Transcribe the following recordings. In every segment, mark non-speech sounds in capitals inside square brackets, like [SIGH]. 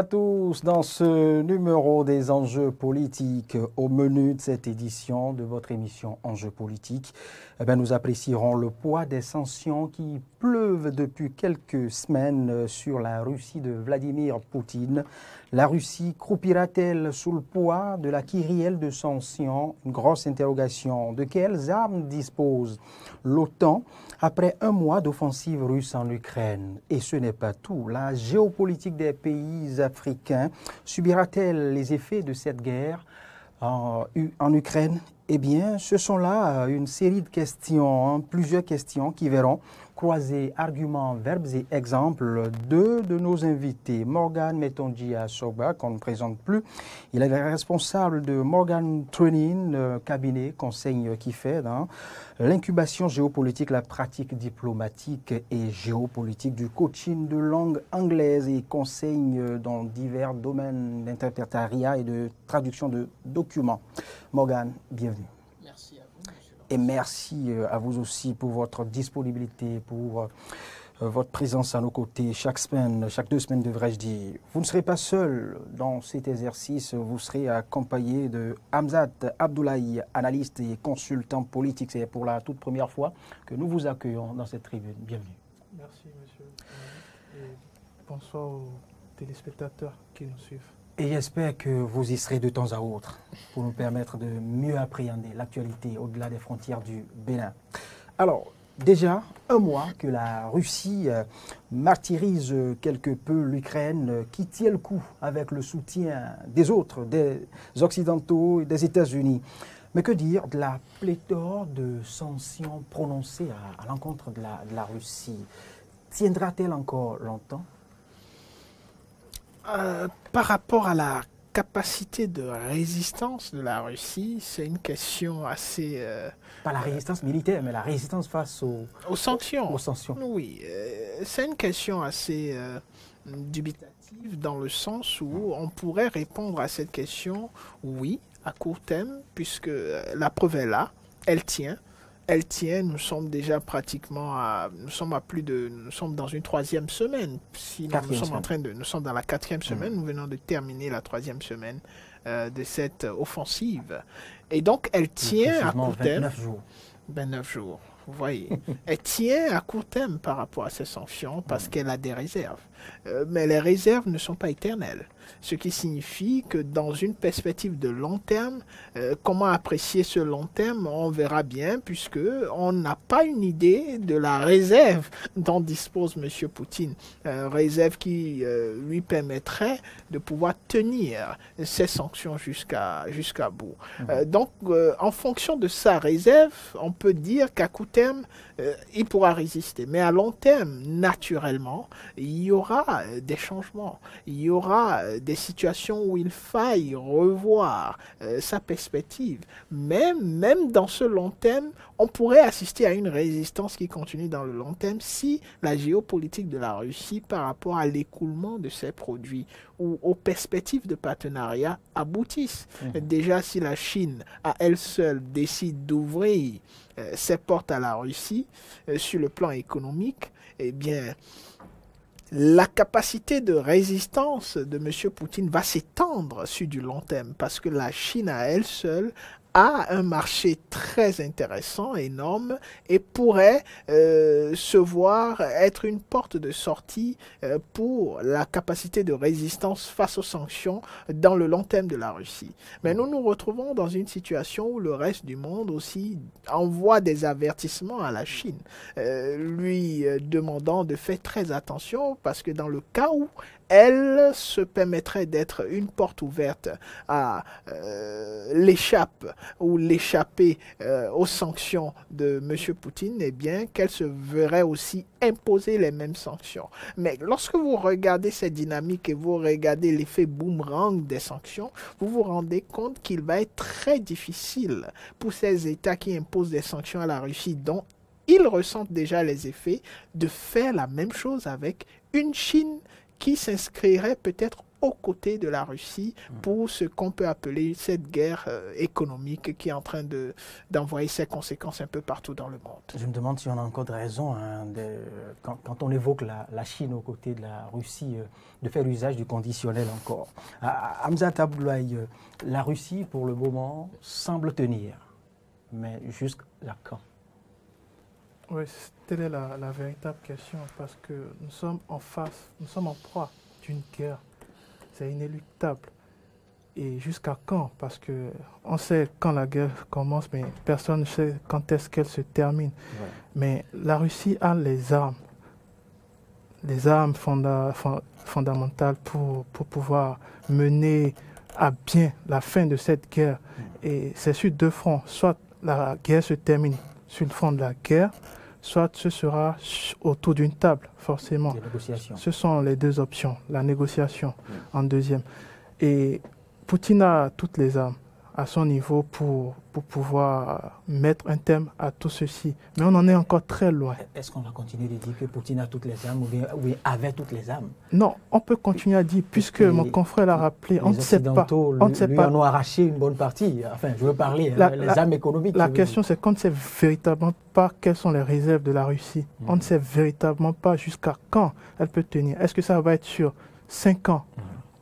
À tous dans ce numéro des enjeux politiques. Au menu de cette édition de votre émission Enjeux politiques, eh nous apprécierons le poids des sanctions qui pleuvent depuis quelques semaines sur la Russie de Vladimir Poutine. La Russie croupira-t-elle sous le poids de la kyrielle de sanctions? Une grosse interrogation. De quelles armes dispose l'OTAN? Après un mois d'offensive russe en Ukraine Et ce n'est pas tout. La géopolitique des pays africains subira-t-elle les effets de cette guerre en, Ukraine? Eh bien, ce sont là une série de questions, hein, plusieurs questions qui verront croiser arguments, verbes et exemples. Deux de nos invités, Morgan Metondia Soba, qu'on ne présente plus. Il est responsable de Morgan Training, cabinet, conseil qui fait hein, l'incubation géopolitique, la pratique diplomatique et géopolitique du coaching de langue anglaise et conseil dans divers domaines d'interprétariat et de traduction de documents. Morgan, bienvenue. Et merci euh, à vous aussi pour votre disponibilité, pour euh, votre présence à nos côtés chaque semaine, chaque deux semaines devrais-je dire. Vous ne serez pas seul dans cet exercice, vous serez accompagné de Hamzat Abdoulaye, analyste et consultant politique. C'est pour la toute première fois que nous vous accueillons dans cette tribune. Bienvenue. Merci monsieur. Bonsoir aux téléspectateurs qui nous suivent. Et j'espère que vous y serez de temps à autre pour nous permettre de mieux appréhender l'actualité au-delà des frontières du Bénin. Alors, déjà un mois que la Russie euh, martyrise quelque peu l'Ukraine, euh, qui tient le coup avec le soutien des autres, des Occidentaux et des États-Unis. Mais que dire de la pléthore de sanctions prononcées à, l'encontre de la Russie? Tiendra-t-elle encore longtemps? Euh, par rapport à la capacité de résistance de la Russie, c'est une question assez... Euh, Pas la résistance militaire, mais la résistance face aux, aux sanctions. Aux sanctions. Oui, euh, c'est une question assez dubitative dans le sens où on pourrait répondre à cette question, oui, à court terme, puisque la preuve est là, elle tient elle tient. Nous sommes déjà pratiquement à, nous sommes à plus de, nous sommes dans une troisième semaine. Si nous, sommes en train de, nous sommes dans la quatrième semaine. Nous venons de terminer la troisième semaine euh, de cette offensive. Et donc, elle tient à court terme. 29 jours. 29 jours. Vous voyez, [LAUGHS] elle tient à court terme par rapport à ces sanctions parce qu'elle a des réserves. Euh, mais les réserves ne sont pas éternelles ce qui signifie que dans une perspective de long terme, euh, comment apprécier ce long terme, on verra bien, puisque on n'a pas une idée de la réserve dont dispose M. Poutine, euh, réserve qui euh, lui permettrait de pouvoir tenir ces sanctions jusqu'à jusqu'à bout. Mmh. donc, en fonction de sa réserve, on peut dire qu'à court terme, il pourra résister. Mais à long terme, naturellement, il y aura des changements, il y aura des situations où il faille revoir euh, sa perspective. Mais même dans ce long terme, on pourrait assister à une résistance qui continue dans le long terme si la géopolitique de la Russie par rapport à l'écoulement de ses produits ou aux perspectives de partenariat aboutissent. Mmh. Déjà, si la Chine à elle seule décide d'ouvrir euh, ses portes à la Russie euh, sur le plan économique, eh bien, la capacité de résistance de M. Poutine va s'étendre sur du long terme parce que la Chine à elle seule a un marché très intéressant, énorme, et pourrait euh, se voir être une porte de sortie euh, pour la capacité de résistance face aux sanctions dans le long terme de la Russie. Mais nous nous retrouvons dans une situation où le reste du monde aussi envoie des avertissements à la Chine, euh, lui demandant de faire très attention parce que dans le cas où elle se permettrait d'être une porte ouverte à euh, l'échappe ou l'échapper euh, aux sanctions de M. Poutine, eh bien qu'elle se verrait aussi imposer les mêmes sanctions. Mais lorsque vous regardez cette dynamique et vous regardez l'effet boomerang des sanctions, vous vous rendez compte qu'il va être très difficile pour ces États qui imposent des sanctions à la Russie dont ils ressentent déjà les effets de faire la même chose avec une Chine qui s'inscrirait peut-être aux côtés de la Russie Mm. pour ce qu'on peut appeler cette guerre euh, économique qui est en train de- d'envoyer ses conséquences un peu partout dans le monde. Je me demande si on a encore de raison hein, de- quand, quand on évoque la, la Chine aux côtés de la Russie, euh, de faire usage du conditionnel encore. Ah, Hamza Tabdoulaye, euh, la Russie, pour le moment, semble tenir. Mais jusqu'à quand? Oui, telle est la, la véritable question parce que nous sommes en face, nous sommes en proie d'une guerre. C'est inéluctable. Et jusqu'à quand? Parce que on sait quand la guerre commence, mais personne ne sait quand est-ce qu'elle se termine. Mais la Russie a les armes, les armes fonda- fon- fondamentales pour, pour pouvoir mener à bien la fin de cette guerre. Et c'est sur deux fronts. Soit la guerre se termine sur le front de la guerre, soit ce sera autour d'une table, forcément. Ce sont les deux options, la négociation en deuxième. Et Poutine a toutes les armes à son niveau pour, pour pouvoir mettre un terme à tout ceci. Mais on en est encore très loin. Est-ce qu'on va continuer de dire que Poutine a toutes les armes ou bien, ou bien avait toutes les armes? Non, on peut continuer à dire, puisque que mon confrère l'a rappelé, on ne sait pas. On ne sait pas. en ont arraché une bonne partie. Enfin, je veux parler, La- hein, les la- armes économiques. La question, c'est qu'on ne sait véritablement pas quelles sont les réserves de la Russie. On ne sait véritablement pas jusqu'à quand elle peut tenir. Est-ce que ça va être sur 5 ans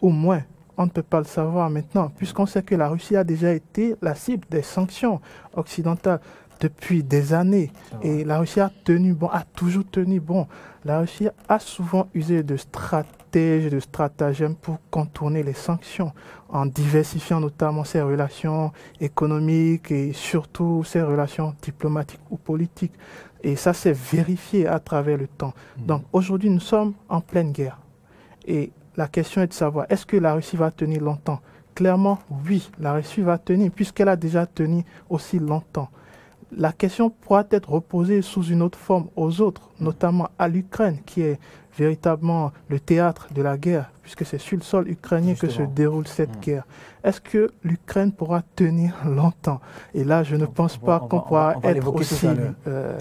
ou moins? On ne peut pas le savoir maintenant, puisqu'on sait que la Russie a déjà été la cible des sanctions occidentales depuis des années. Et la Russie a tenu bon, a toujours tenu bon. La Russie a souvent usé de stratèges, de stratagèmes pour contourner les sanctions, en diversifiant notamment ses relations économiques et surtout ses relations diplomatiques ou politiques. Et ça s'est vérifié à travers le temps. Donc aujourd'hui, nous sommes en pleine guerre. Et la question est de savoir, est-ce que la Russie va tenir longtemps? Clairement, oui, la Russie va tenir, puisqu'elle a déjà tenu aussi longtemps. La question pourra être reposée sous une autre forme aux autres, notamment à l'Ukraine, qui est véritablement le théâtre de la guerre, puisque c'est sur le sol ukrainien que se déroule cette Mm. guerre. Est-ce que l'Ukraine pourra tenir [LAUGHS] longtemps? Et là, je ne pense pas qu'on pourra être aussi... euh,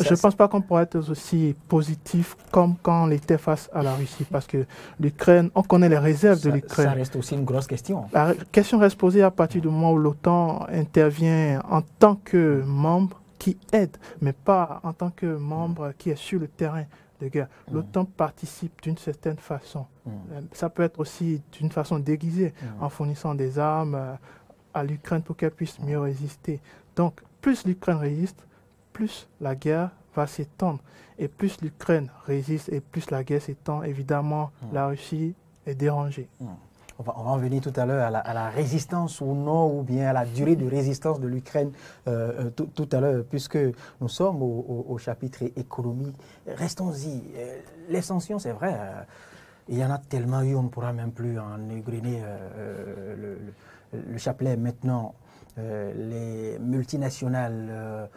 je pense pas qu'on pourra être aussi positif comme quand on était face à la Russie, parce que l'Ukraine, on connaît les réserves de ça- Ça l'Ukraine. reste aussi une grosse question. La question reste posée à partir du moment où l'OTAN intervient en tant que membre qui aide, mais pas en tant que membre qui est sur le terrain de guerre. Mm. L'OTAN participe d'une certaine façon. Mm. Euh, Ça peut être aussi d'une façon déguisée, Mm. en fournissant des armes euh, à l'Ukraine pour qu'elle puisse mieux résister. Donc, plus l'Ukraine résiste, plus la guerre va s'étendre. Et plus l'Ukraine résiste et plus la guerre s'étend, évidemment, Mm. la Russie est dérangée. On va, on en venir tout à l'heure à la, résistance ou non, ou bien à la durée de résistance de l'Ukraine euh, euh, tout, à l'heure, puisque nous sommes au, chapitre économie. Restons-y. Euh, Les sanctions, c'est vrai, il y en a tellement eu, on ne pourra même plus en égrener le, le- le chapelet. Maintenant, les multinationales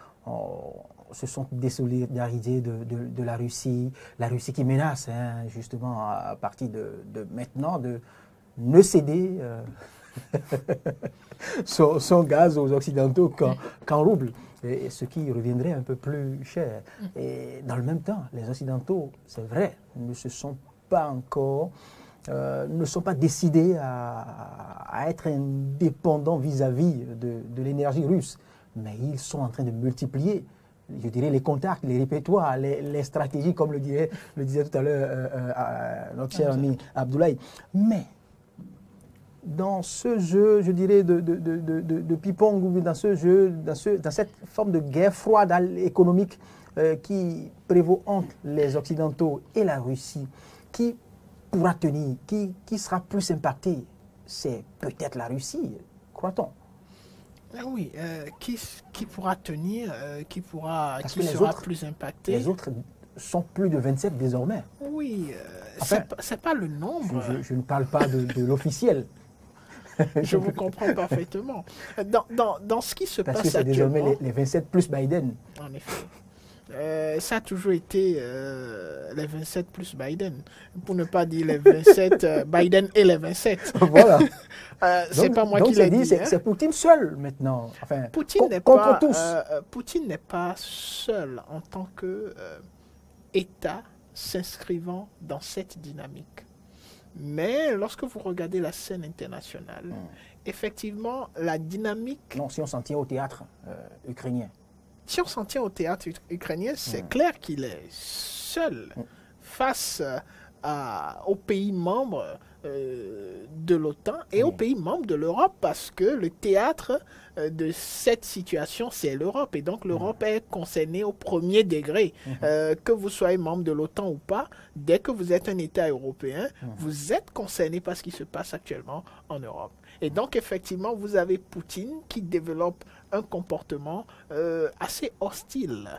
se sont de- de la Russie. La Russie qui menace, hein, justement, à partir de, de maintenant, de ne céder euh, [LAUGHS] son, son gaz aux Occidentaux qu'en qu'en rouble, et ce qui reviendrait un peu plus cher. Et dans le même temps, les Occidentaux, c'est vrai, ne se sont pas encore, euh, ne sont pas décidés à, à être indépendants vis-à-vis de, de l'énergie russe, mais ils sont en train de multiplier je dirais, les contacts, les répertoires, les, les stratégies, comme le, dirait, le disait tout à l'heure euh, notre cher ami Abdoulaye. Mais dans ce jeu, je dirais, de, de, de, de, ping-pong, ou dans ce jeu, dans, ce, dans cette forme de guerre froide économique euh, qui prévaut entre les Occidentaux et la Russie, qui pourra tenir, qui, qui sera plus impacté C'est peut-être la Russie, croit-on. Ah oui, euh, qui, qui pourra tenir, euh, qui, pourra, Parce qui que les sera autres- plus impacté? Les autres sont plus de 27 désormais. Oui, Enfin, c'est pas- le nombre. je- je ne parle pas de, de l'officiel, [LAUGHS] Je vous comprends parfaitement. Dans, dans, dans ce qui se parce que passe c'est désormais les, les 27 plus Biden. en effet, euh, ça a toujours été euh, les 27 plus Biden, pour ne pas dire les [LAUGHS] 27, euh, Biden et les 27. voilà. [LAUGHS] Euh, c'est pas moi donc qui l'ai dit. c'est hein. Poutine seul maintenant. Enfin, Poutine n'est contre pas, tous. euh, Poutine n'est pas seul en tant que État s'inscrivant dans cette dynamique. Mais lorsque vous regardez la scène internationale, Hmm. effectivement, la dynamique Non, si on s'en tient au théâtre euh, ukrainien. si on s'en tient au théâtre uk- ukrainien, c'est Mm. clair qu'il est seul Mm. face euh, à- aux pays membres euh, de l'OTAN et aux Mm. pays membres de l'Europe parce que le théâtre euh, de cette situation, c'est l'Europe. Et donc l'Europe est concernée au premier degré. Mhm. Euh, que vous soyez membre de l'OTAN ou pas, dès que vous êtes un État européen, Mhm. vous êtes concerné par ce qui se passe actuellement en Europe. Et donc, effectivement, vous avez Poutine qui développe un comportement assez hostile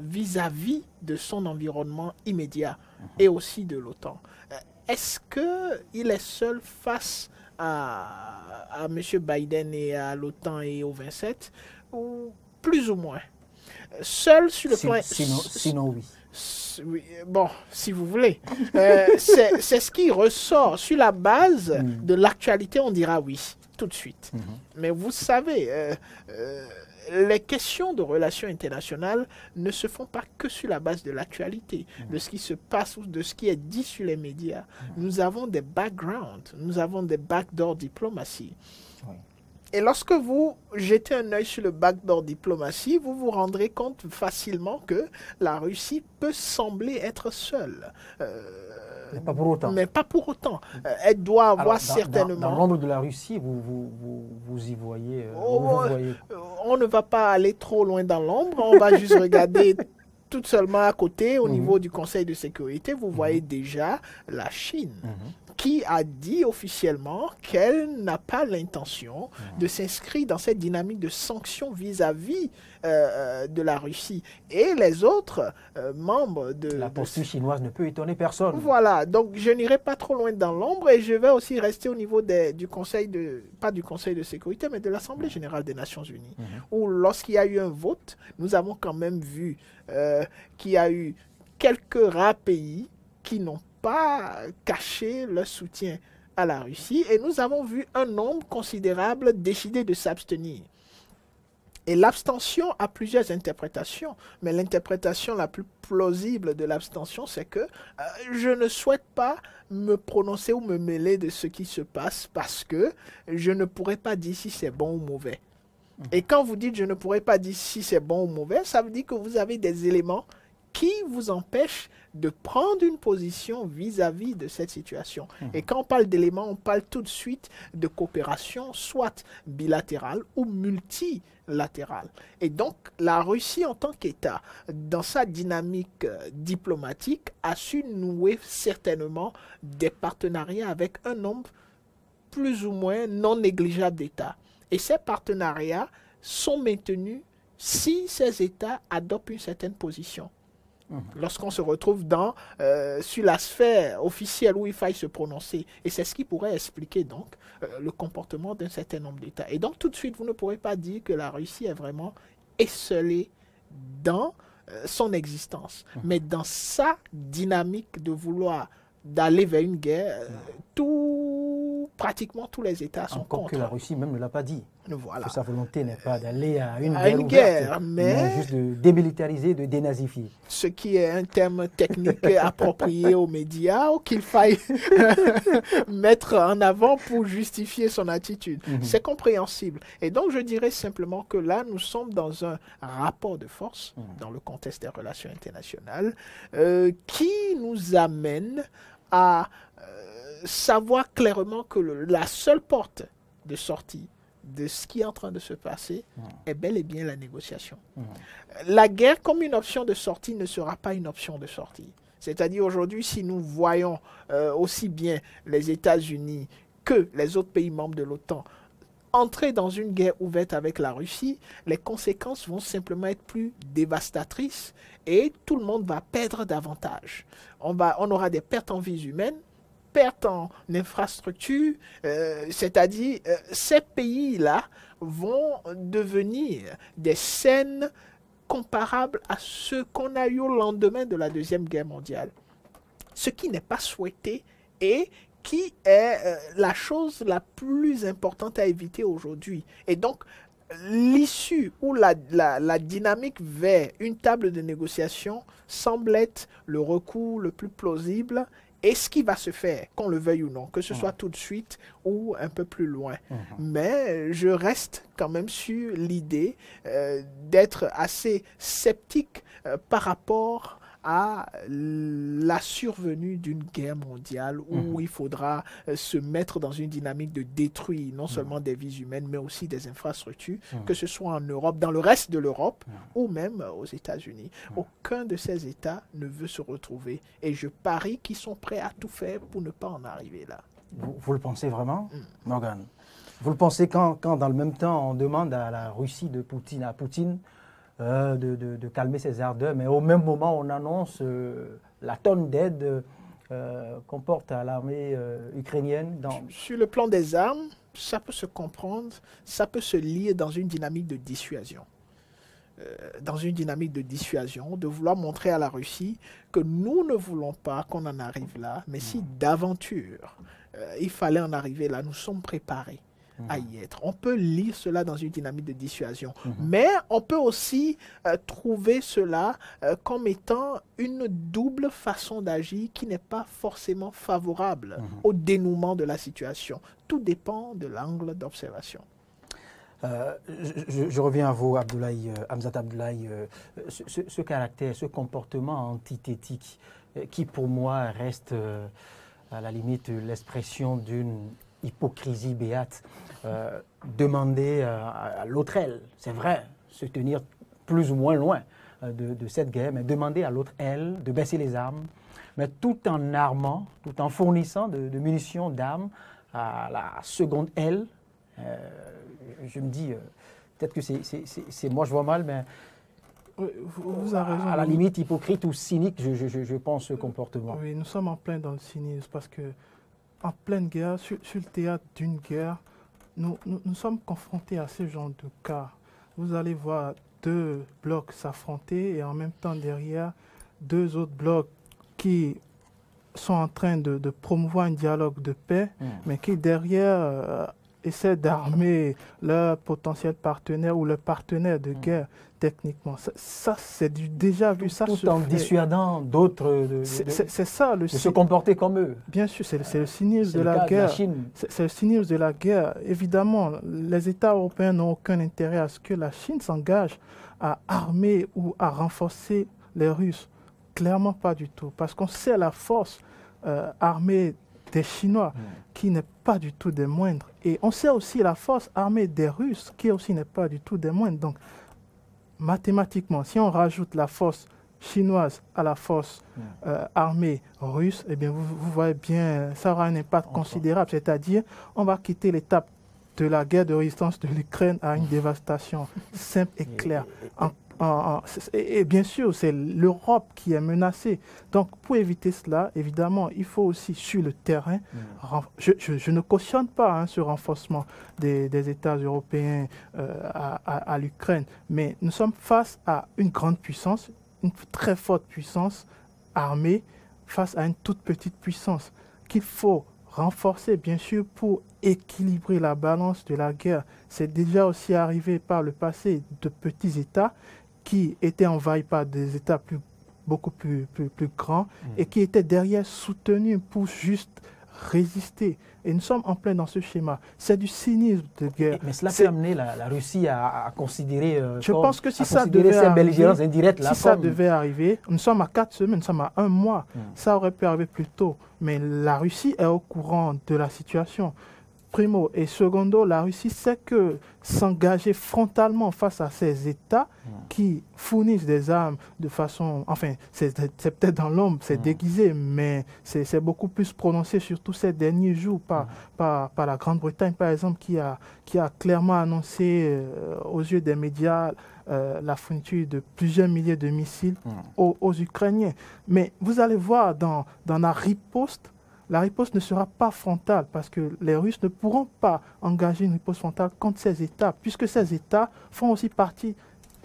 vis-à-vis de son environnement immédiat et aussi de l'OTAN. Euh, Est-ce qu'il est seul face à, à M. Biden et à l'OTAN et au 27 ou plus ou moins? Seul sur le Si- plan... sinon, sinon, oui. Oui, bon, si vous voulez. Euh, c'est ce qui ressort. Sur la base Mm. de l'actualité, on dira oui, tout de suite. Mhm. Mais vous savez, euh, euh, les questions de relations internationales ne se font pas que sur la base de l'actualité, de ce qui se passe ou de ce qui est dit sur les médias. Nous avons des backgrounds, nous avons des backdoor diplomatie. Oui. Et lorsque vous jetez un œil sur le backdoor diplomatie, vous vous rendrez compte facilement que la Russie peut sembler être seule. Euh, Mais pas pour autant. mais pas pour autant. Euh, elle doit avoir Alors, dans- certainement... Dans, dans l'ombre de la Russie, vous, vous, vous, vous y voyez. euh, Oh, vous, ouais. voyez Euh, on ne va pas aller trop loin dans l'ombre, on va juste regarder [LAUGHS] tout seulement à côté au Mhm. niveau du Conseil de sécurité. Vous voyez déjà la Chine Mhm. Qui a dit officiellement qu'elle n'a pas l'intention de s'inscrire dans cette dynamique de sanctions vis-à-vis euh, euh, de la Russie. Et les autres euh, membres de, La de posture chinoise ne peut étonner personne. voilà, donc je n'irai pas trop loin dans l'ombre et je vais aussi rester au niveau des- du Conseil de, pas du Conseil de sécurité, mais de l'Assemblée générale des Nations Unies, Mhm. où lorsqu'il y a eu un vote, nous avons quand même vu euh, qu'il y a eu quelques rares pays qui n'ont pas caché leur soutien à la Russie et nous avons vu un nombre considérable décider de s'abstenir. Et l'abstention a plusieurs interprétations, mais l'interprétation la plus plausible de l'abstention, c'est que euh, je ne souhaite pas me prononcer ou me mêler de ce qui se passe parce que je ne pourrais pas dire si c'est bon ou mauvais. Et quand vous dites je ne pourrais pas dire si c'est bon ou mauvais, ça veut dire que vous avez des éléments qui vous empêchent de prendre une position vis-à-vis de cette situation. Et quand on parle d'éléments, on parle tout de suite de coopération, soit bilatérale ou multilatérale. Et donc, la Russie, en tant qu'État, dans sa dynamique euh, diplomatique, a su nouer certainement des partenariats avec un nombre plus ou moins non négligeable d'États. Et ces partenariats sont maintenus si ces États adoptent une certaine position. Lorsqu'on se retrouve dans, euh, sur la sphère officielle où il faille se prononcer. Et c'est ce qui pourrait expliquer donc euh, le comportement d'un certain nombre d'États. Et donc tout de suite, vous ne pourrez pas dire que la Russie est vraiment esselée dans euh, son existence. Mais dans sa dynamique de vouloir d'aller vers une guerre, euh, tout, pratiquement tous les États sont Encore contre. que la Russie même ne l'a pas dit. Voilà. Que sa volonté n'est pas d'aller à une À guerre une ouverte, guerre, mais- juste de démilitariser, de dénazifier. ce qui est un terme technique [LAUGHS] approprié aux médias ou qu'il faille [LAUGHS] mettre en avant pour justifier son attitude. Mhm. C'est compréhensible. Et donc je dirais simplement que là, nous sommes dans un rapport de force Mhm. dans le contexte des relations internationales euh, qui nous amène à savoir clairement que le- la seule porte de sortie de ce qui est en train de se passer Mhm. est bel et bien la négociation Mhm. la guerre comme une option de sortie ne sera pas une option de sortie. C'est-à-dire aujourd'hui, si nous voyons euh, aussi bien les États-Unis que les autres pays membres de l'OTAN entrer dans une guerre ouverte avec la Russie, les conséquences vont simplement être plus dévastatrices et tout le monde va perdre davantage. On, va, on aura des pertes en vies humaines, en infrastructures, euh, c'est-à-dire euh, ces pays-là vont devenir des scènes comparables à ce qu'on a eu au lendemain de la Deuxième Guerre mondiale. Ce qui n'est pas souhaité et qui est euh, la chose la plus importante à éviter aujourd'hui. Et donc, l'issue ou la, la dynamique vers une table de négociation semble être le recours le plus plausible et ce qui va se faire, qu'on le veuille ou non, que ce soit tout de suite ou un peu plus loin. Mais je reste quand même sur l'idée euh, d'être assez sceptique euh, par rapport à la survenue d'une guerre mondiale où Mhm. il faudra euh, se mettre dans une dynamique de détruire Mhm. non seulement des vies humaines, mais aussi des infrastructures, que ce soit en Europe, dans le reste de l'Europe Mhm. ou même euh, aux États-Unis. Aucun de ces États ne veut se retrouver et je parie qu'ils sont prêts à tout faire pour ne pas en arriver là. Vous, vous le pensez vraiment, Mm. Morgan? Vous le pensez quand, quand, dans le même temps, on demande à la Russie de Poutine, à Poutine, euh, de, de- de calmer ses ardeurs, mais au même moment, on annonce euh, la tonne d'aide euh, qu'on porte à l'armée euh, ukrainienne dans... Sur le plan des armes, ça peut se comprendre, ça peut se lier dans une dynamique de dissuasion. Dans une dynamique de dissuasion, de vouloir montrer à la Russie que nous ne voulons pas qu'on en arrive là, mais si d'aventure euh, il fallait en arriver là, nous sommes préparés à y être. On peut lire cela dans une dynamique de dissuasion, mais on peut aussi euh, trouver cela euh, comme étant une double façon d'agir qui n'est pas forcément favorable au dénouement de la situation. Tout dépend de l'angle d'observation. Euh, je, reviens à vous, Abdoulaye, Hamzat Abdoulaye. ce, ce- ce caractère, ce comportement antithétique qui, pour moi, reste à la limite l'expression d'une hypocrisie béate. Euh, demander à, à l'autre elle, c'est vrai, se tenir plus ou moins loin euh, de, de cette guerre, mais demander à l'autre elle de baisser les armes, mais tout en armant, tout en fournissant de, de munitions, d'armes à la seconde elle. Euh, je me dis, euh, peut-être que c'est- moi je vois mal, mais vous, avez raison. à la limite hypocrite ou cynique, je, je- je- je pense ce comportement. Oui, nous sommes en plein dans le cynisme parce que en pleine guerre, sur, sur le théâtre d'une guerre, nous, nous, nous sommes confrontés à ce genre de cas. Vous allez voir deux blocs s'affronter et en même temps derrière, deux autres blocs qui sont en train de, de promouvoir un dialogue de paix, Mm. mais qui derrière euh, essaient d'armer leur potentiel partenaire ou leur partenaire de guerre techniquement. Ça, ça, c'est du déjà vu. Ça tout en fait. dissuadant d'autres de, C'est ça le de se comporter comme eux. Bien sûr, c'est le cynisme de la guerre. C'est le cynisme de la guerre. Évidemment, les États européens n'ont aucun intérêt à ce que la Chine s'engage à armer ou à renforcer les Russes. Clairement pas du tout. Parce qu'on sait la force euh, armée des Chinois, qui n'est pas du tout des moindres. Et on sait aussi la force armée des Russes, qui aussi n'est pas du tout des moindres. Donc, mathématiquement, si on rajoute la force chinoise à la force euh, armée russe, eh bien, vous, vous voyez bien, ça aura un impact considérable. C'est-à-dire, on va quitter l'étape de la guerre de résistance de l'Ukraine à une [LAUGHS] dévastation simple et claire. En- en- en- c'est- et, et bien sûr, c'est l'Europe qui est menacée. Donc, pour éviter cela, évidemment, il faut aussi sur le terrain. ren- Je, je- je ne cautionne pas hein, ce renforcement des, des États européens euh, à, à- à l'Ukraine, mais nous sommes face à une grande puissance, une très forte puissance armée face à une toute petite puissance qu'il faut renforcer, bien sûr, pour équilibrer la balance de la guerre. C'est déjà aussi arrivé par le passé de petits États qui étaient envahis par des États plus, beaucoup plus, plus, plus grands et qui étaient derrière soutenus pour juste résister. Et nous sommes en plein dans ce schéma. C'est du cynisme de guerre. Mais cela peut amener la, la Russie à, à considérer. euh, Je comme- pense que si ça devait arriver, belligérances indirectes là si ça devait arriver, nous sommes à quatre semaines, nous sommes à un mois, Mm. ça aurait pu arriver plus tôt. Mais la Russie est au courant de la situation. Primo. Et secondo, la Russie sait que s'engager frontalement face à ces États qui fournissent des armes de façon, enfin, c'est peut-être dans l'ombre, c'est déguisé, mais c'est beaucoup plus prononcé, surtout ces derniers jours, par, par, par la Grande-Bretagne, par exemple, qui a, qui a clairement annoncé euh, aux yeux des médias euh, la fourniture de plusieurs milliers de missiles aux, aux Ukrainiens. Mais vous allez voir dans, dans la riposte, la riposte ne sera pas frontale parce que les Russes ne pourront pas engager une riposte frontale contre ces États, puisque ces États font aussi partie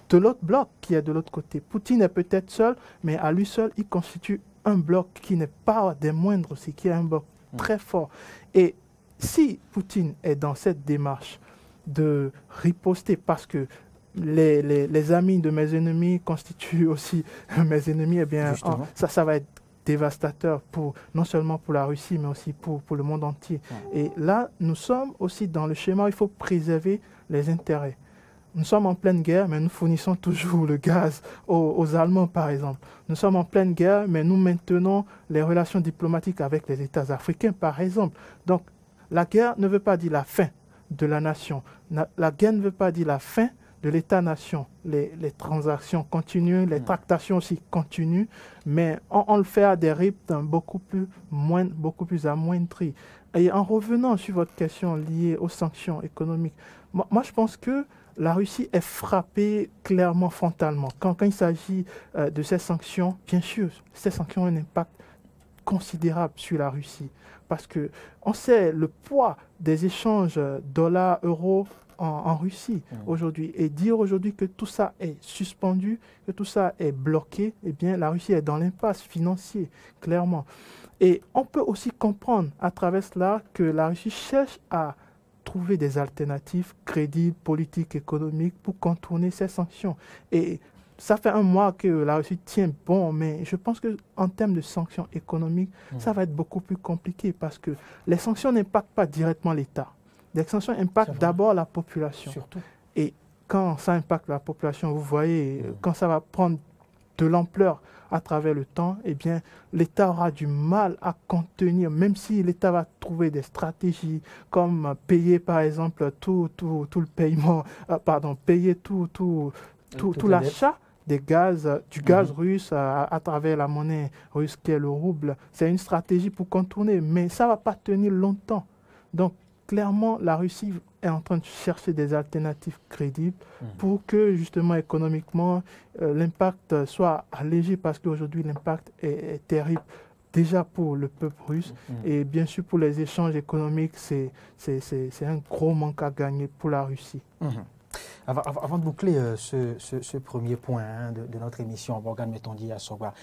de l'autre bloc qui est de l'autre côté. Poutine est peut-être seul, mais à lui seul, il constitue un bloc qui n'est pas des moindres aussi, qui est un bloc Mm. très fort. Et si Poutine est dans cette démarche de riposter parce que les, les- les amis de mes ennemis constituent aussi [LAUGHS] mes ennemis, eh bien, en- ça, ça va être dévastateur pour non seulement pour la Russie, mais aussi pour, pour le monde entier. Et là, nous sommes aussi dans le schéma où il faut préserver les intérêts. Nous sommes en pleine guerre, mais nous fournissons toujours le gaz aux, Allemands, par exemple. Nous sommes en pleine guerre, mais nous maintenons les relations diplomatiques avec les États africains, par exemple. Donc, la guerre ne veut pas dire la fin de la nation. La guerre ne veut pas dire la fin de l'État-nation. Les, transactions continuent, les hmm. tractations aussi continuent, mais on, le fait à des rythmes beaucoup plus, moins, beaucoup plus amoindris. Et en revenant sur votre question liée aux sanctions économiques, moi, je pense que la Russie est frappée clairement frontalement. Quand, quand il s'agit euh, de ces sanctions, bien sûr, ces sanctions ont un impact considérable sur la Russie. Parce que on sait le poids des échanges euh, dollars-euros en, Russie mmh. aujourd'hui. Et dire aujourd'hui que tout ça est suspendu, que tout ça est bloqué, eh bien, la Russie est dans l'impasse financière, clairement. Et on peut aussi comprendre à travers cela que la Russie cherche à trouver des alternatives crédibles, politiques, économiques pour contourner ces sanctions. Et ça fait un mois que la Russie tient bon, mais je pense qu'en termes de sanctions économiques, mmh. ça va être beaucoup plus compliqué parce que les sanctions n'impactent pas directement l'État. L'extension impacte d'abord la population. Surtout. Et quand ça impacte la population, vous voyez, mm. quand ça va prendre de l'ampleur à travers le temps, eh bien, l'État aura du mal à contenir, même si l'État va trouver des stratégies comme payer, par exemple, tout, tout, tout le paiement, euh, pardon, payer tout, tout, tout, tout l'achat des gaz, du gaz mm-hmm. russe à, à, travers la monnaie russe qui est le rouble. C'est une stratégie pour contourner, mais ça ne va pas tenir longtemps. Donc, clairement, la Russie est en train de chercher des alternatives crédibles mmh. pour que, justement, économiquement, euh, l'impact soit allégé parce qu'aujourd'hui, l'impact est, terrible déjà pour le peuple russe mmh. et bien sûr pour les échanges économiques, c'est un gros manque à gagner pour la Russie. Mmh. Avant, de boucler euh, ce, premier point hein, de, notre émission, Morgan Metondi à Sogba,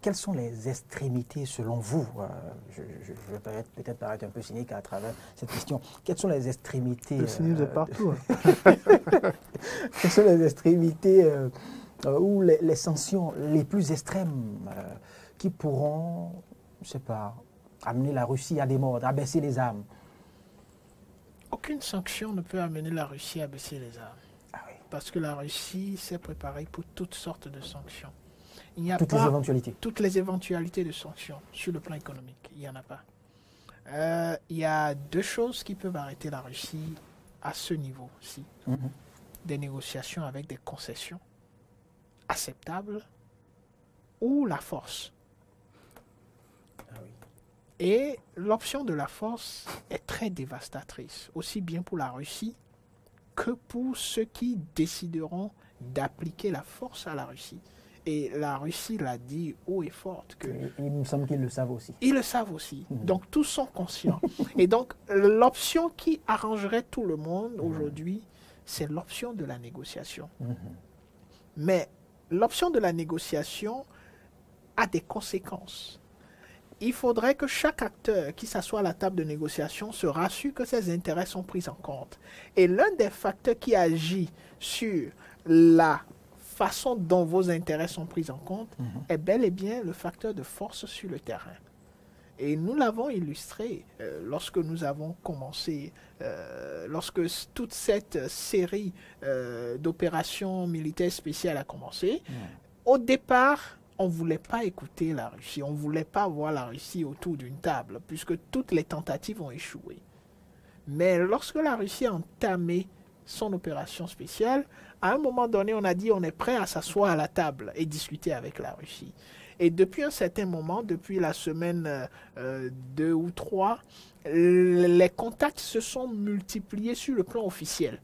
quelles sont les extrémités selon vous euh, je, vais peut-être paraître un peu cynique à travers cette question. Quelles sont les extrémités Le cynisme euh, partout. Hein. [LAUGHS] quelles sont les extrémités euh, ou les, sanctions les plus extrêmes qui pourront, je ne sais pas, amener la Russie à des morts, à baisser les armes? Aucune sanction ne peut amener la Russie à baisser les armes. Ah Parce que la Russie s'est préparée pour toutes sortes de sanctions. Il n'y a toutes pas les éventualités. toutes les éventualités de sanctions sur le plan économique. Il n'y en a pas. Euh, il y a deux choses qui peuvent arrêter la Russie à ce niveau-ci. Mhm. Des négociations avec des concessions acceptables ou la force. Ah Et l'option de la force est très dévastatrice, aussi bien pour la Russie que pour ceux qui décideront d'appliquer la force à la Russie. Et la Russie l'a dit haut et fort. Que il me semble qu'ils le savent aussi. Ils le savent aussi. Mhm. Donc tous sont conscients. [LAUGHS] et donc l'option qui arrangerait tout le monde mhm. aujourd'hui, c'est l'option de la négociation. Mhm. Mais l'option de la négociation a des conséquences. Il faudrait que chaque acteur qui s'assoit à la table de négociation se rassure que ses intérêts sont pris en compte. Et l'un des facteurs qui agit sur la façon dont vos intérêts sont pris en compte mhm. est bel et bien le facteur de force sur le terrain. Et nous l'avons illustré euh, lorsque nous avons commencé, euh, lorsque toute cette série euh, d'opérations militaires spéciales a commencé. Mhm. Au départ, on ne voulait pas écouter la Russie, on ne voulait pas voir la Russie autour d'une table, puisque toutes les tentatives ont échoué. Mais lorsque la Russie a entamé son opération spéciale, à un moment donné, on a dit on est prêt à s'asseoir à la table et discuter avec la Russie. Et depuis un certain moment, depuis la semaine 2 euh, ou 3, les contacts se sont multipliés sur le plan officiel.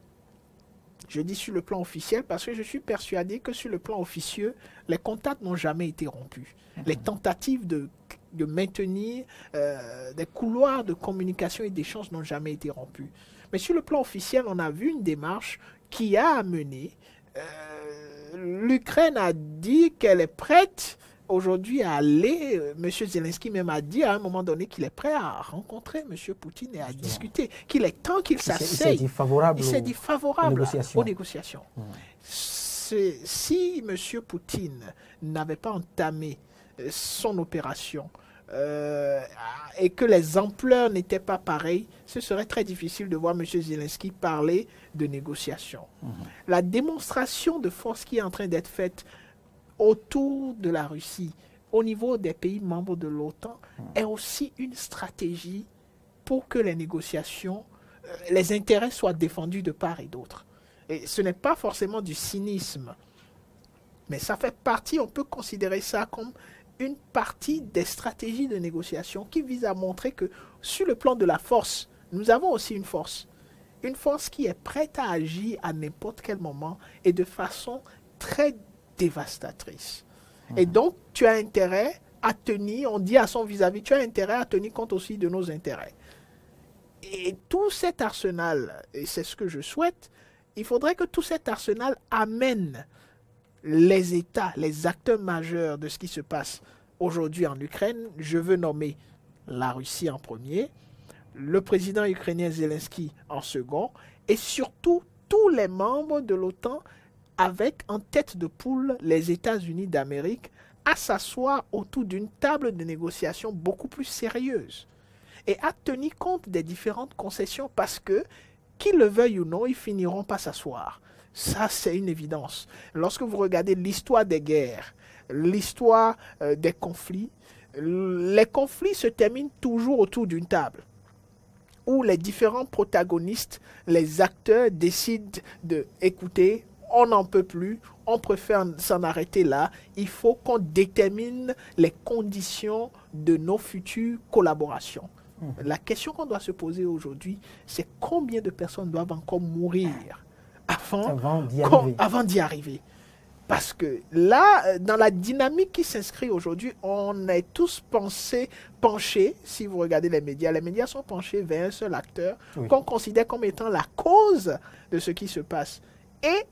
Je dis sur le plan officiel parce que je suis persuadé que sur le plan officieux, les contacts n'ont jamais été rompus. Les tentatives de, de maintenir euh, des couloirs de communication et d'échange n'ont jamais été rompus. Mais sur le plan officiel, on a vu une démarche qui a amené. Euh, L'Ukraine a dit qu'elle est prête aujourd'hui à aller. Euh, M. Zelensky même a dit à un moment donné qu'il est prêt à rencontrer M. Poutine et à discuter, qu'il est temps qu'il s'asseye. Il s'est dit favorable, il dit favorable aux négociations. Si M. Poutine n'avait pas entamé son opération euh, et que les ampleurs n'étaient pas pareilles, ce serait très difficile de voir M. Zelensky parler de négociation. Mhm. La démonstration de force qui est en train d'être faite autour de la Russie, au niveau des pays membres de l'OTAN, mhm. est aussi une stratégie pour que les négociations, euh, les intérêts soient défendus de part et d'autre. Et ce n'est pas forcément du cynisme, mais ça fait partie, on peut considérer ça comme une partie des stratégies de négociation qui visent à montrer que sur le plan de la force, nous avons aussi une force. Une force qui est prête à agir à n'importe quel moment et de façon très dévastatrice. Et mhm. donc, tu as intérêt à tenir, on dit à son vis-à-vis, tu as intérêt à tenir compte aussi de nos intérêts. Et tout cet arsenal, et c'est ce que je souhaite, il faudrait que tout cet arsenal amène les États, les acteurs majeurs de ce qui se passe aujourd'hui en Ukraine, je veux nommer la Russie en premier, le président ukrainien Zelensky en second, et surtout tous les membres de l'OTAN avec en tête de poule les États-Unis d'Amérique à s'asseoir autour d'une table de négociation beaucoup plus sérieuse et à tenir compte des différentes concessions parce que, qu'ils le veuillent ou non, ils finiront par s'asseoir. Ça, c'est une évidence. Lorsque vous regardez l'histoire des guerres, l'histoire euh, des conflits, les conflits se terminent toujours autour d'une table où les différents protagonistes, les acteurs décident de écouter, on n'en peut plus, on préfère s'en arrêter là, il faut qu'on détermine les conditions de nos futures collaborations. Mmh. La question qu'on doit se poser aujourd'hui, c'est combien de personnes doivent encore mourir? Avant, d'y arriver. Parce que là, euh, dans la dynamique qui s'inscrit aujourd'hui, on est tous pensés, penchés, si vous regardez les médias, les médias sont penchés vers un seul acteur qu'on considère comme étant la cause de ce qui se passe. Et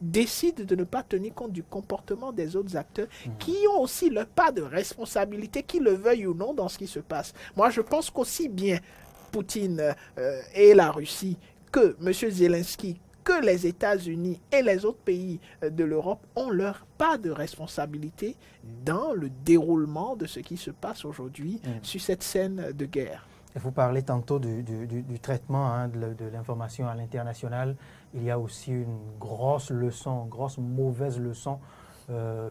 décident de ne pas tenir compte du comportement des autres acteurs mmh. qui ont aussi leur part de responsabilité, qu'ils le veuillent ou non, dans ce qui se passe. Moi, je pense qu'aussi bien Poutine euh, et la Russie que M. Zelensky, que les États-Unis et les autres pays euh, de l'Europe ont leur pas de responsabilité dans le déroulement de ce qui se passe aujourd'hui mm. sur cette scène de guerre. vous parlez tantôt du, traitement hein, de, l'information à l'international. Il y a aussi une grosse leçon, une grosse mauvaise leçon euh,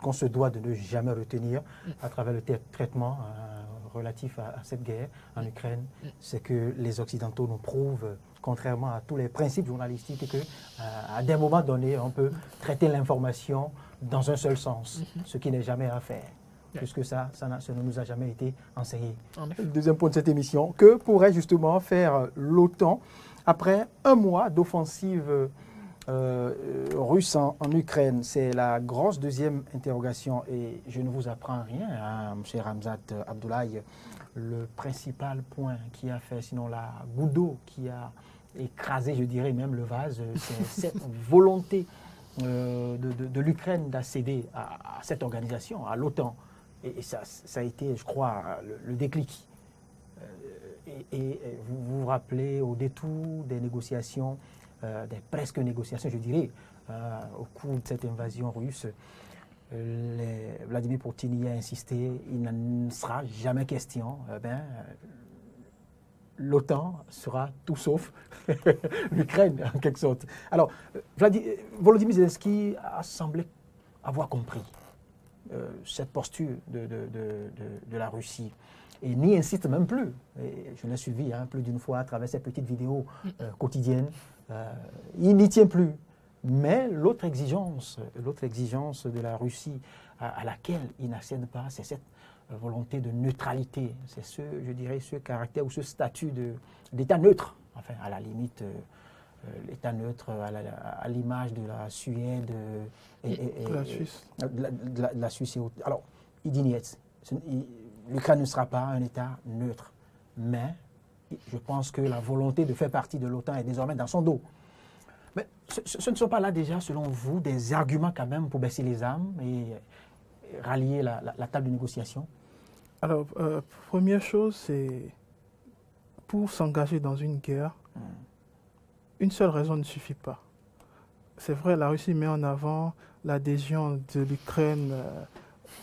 qu'on se doit de ne jamais retenir mm. à travers le traitement euh, relatif à, à, cette guerre en mm. Ukraine. C'est que les Occidentaux nous prouvent contrairement à tous les principes journalistiques, que euh, à des moments donnés, on peut traiter l'information dans un seul sens, mhm. ce qui n'est jamais à faire. Puisque ça, ça, ne nous a jamais été enseigné. Deuxième point de cette émission, que pourrait justement faire l'OTAN après un mois d'offensive euh, russe en, Ukraine? C'est la grosse deuxième interrogation et je ne vous apprends rien, hein, M. Ramzat Abdoulaye le principal point qui a fait, sinon la goutte d'eau qui a écrasé, je dirais même le vase, c'est [LAUGHS] cette volonté euh, de, l'Ukraine d'accéder à, cette organisation, à l'OTAN. Et, ça, a été, je crois, le, déclic. Euh, et, vous vous rappelez au détour des négociations, euh, des presque négociations, je dirais, au cours de cette invasion russe, Vladimir Poutine y a insisté, il ne sera jamais question. Ben, l'OTAN sera tout sauf [LAUGHS] l'Ukraine, en quelque sorte. Alors, Volodymyr Zelensky a semblé avoir compris euh, cette posture de, la Russie et n'y insiste même plus. je l'ai suivi hein, plus d'une fois à travers ces petites vidéos euh, quotidiennes. Euh, il n'y tient plus. Mais l'autre exigence, l'autre exigence de la Russie à, laquelle il n'accède pas, c'est cette volonté de neutralité. C'est ce, je dirais, ce caractère ou ce statut d'État neutre, enfin, à la limite, euh, euh, l'État neutre à l'image de la Suède et, de la Suisse. De la, Suisse et Alors, il dit niet. L'Ukraine ne sera pas un État neutre. Mais je pense que la volonté de faire partie de l'OTAN est désormais dans son dos. Mais ce, ne sont pas là déjà, selon vous, des arguments quand même pour baisser les armes et rallier la, table de négociation? Alors, euh, première chose, c'est pour s'engager dans une guerre, hmm. une seule raison ne suffit pas. C'est vrai, la Russie met en avant l'adhésion de l'Ukraine euh,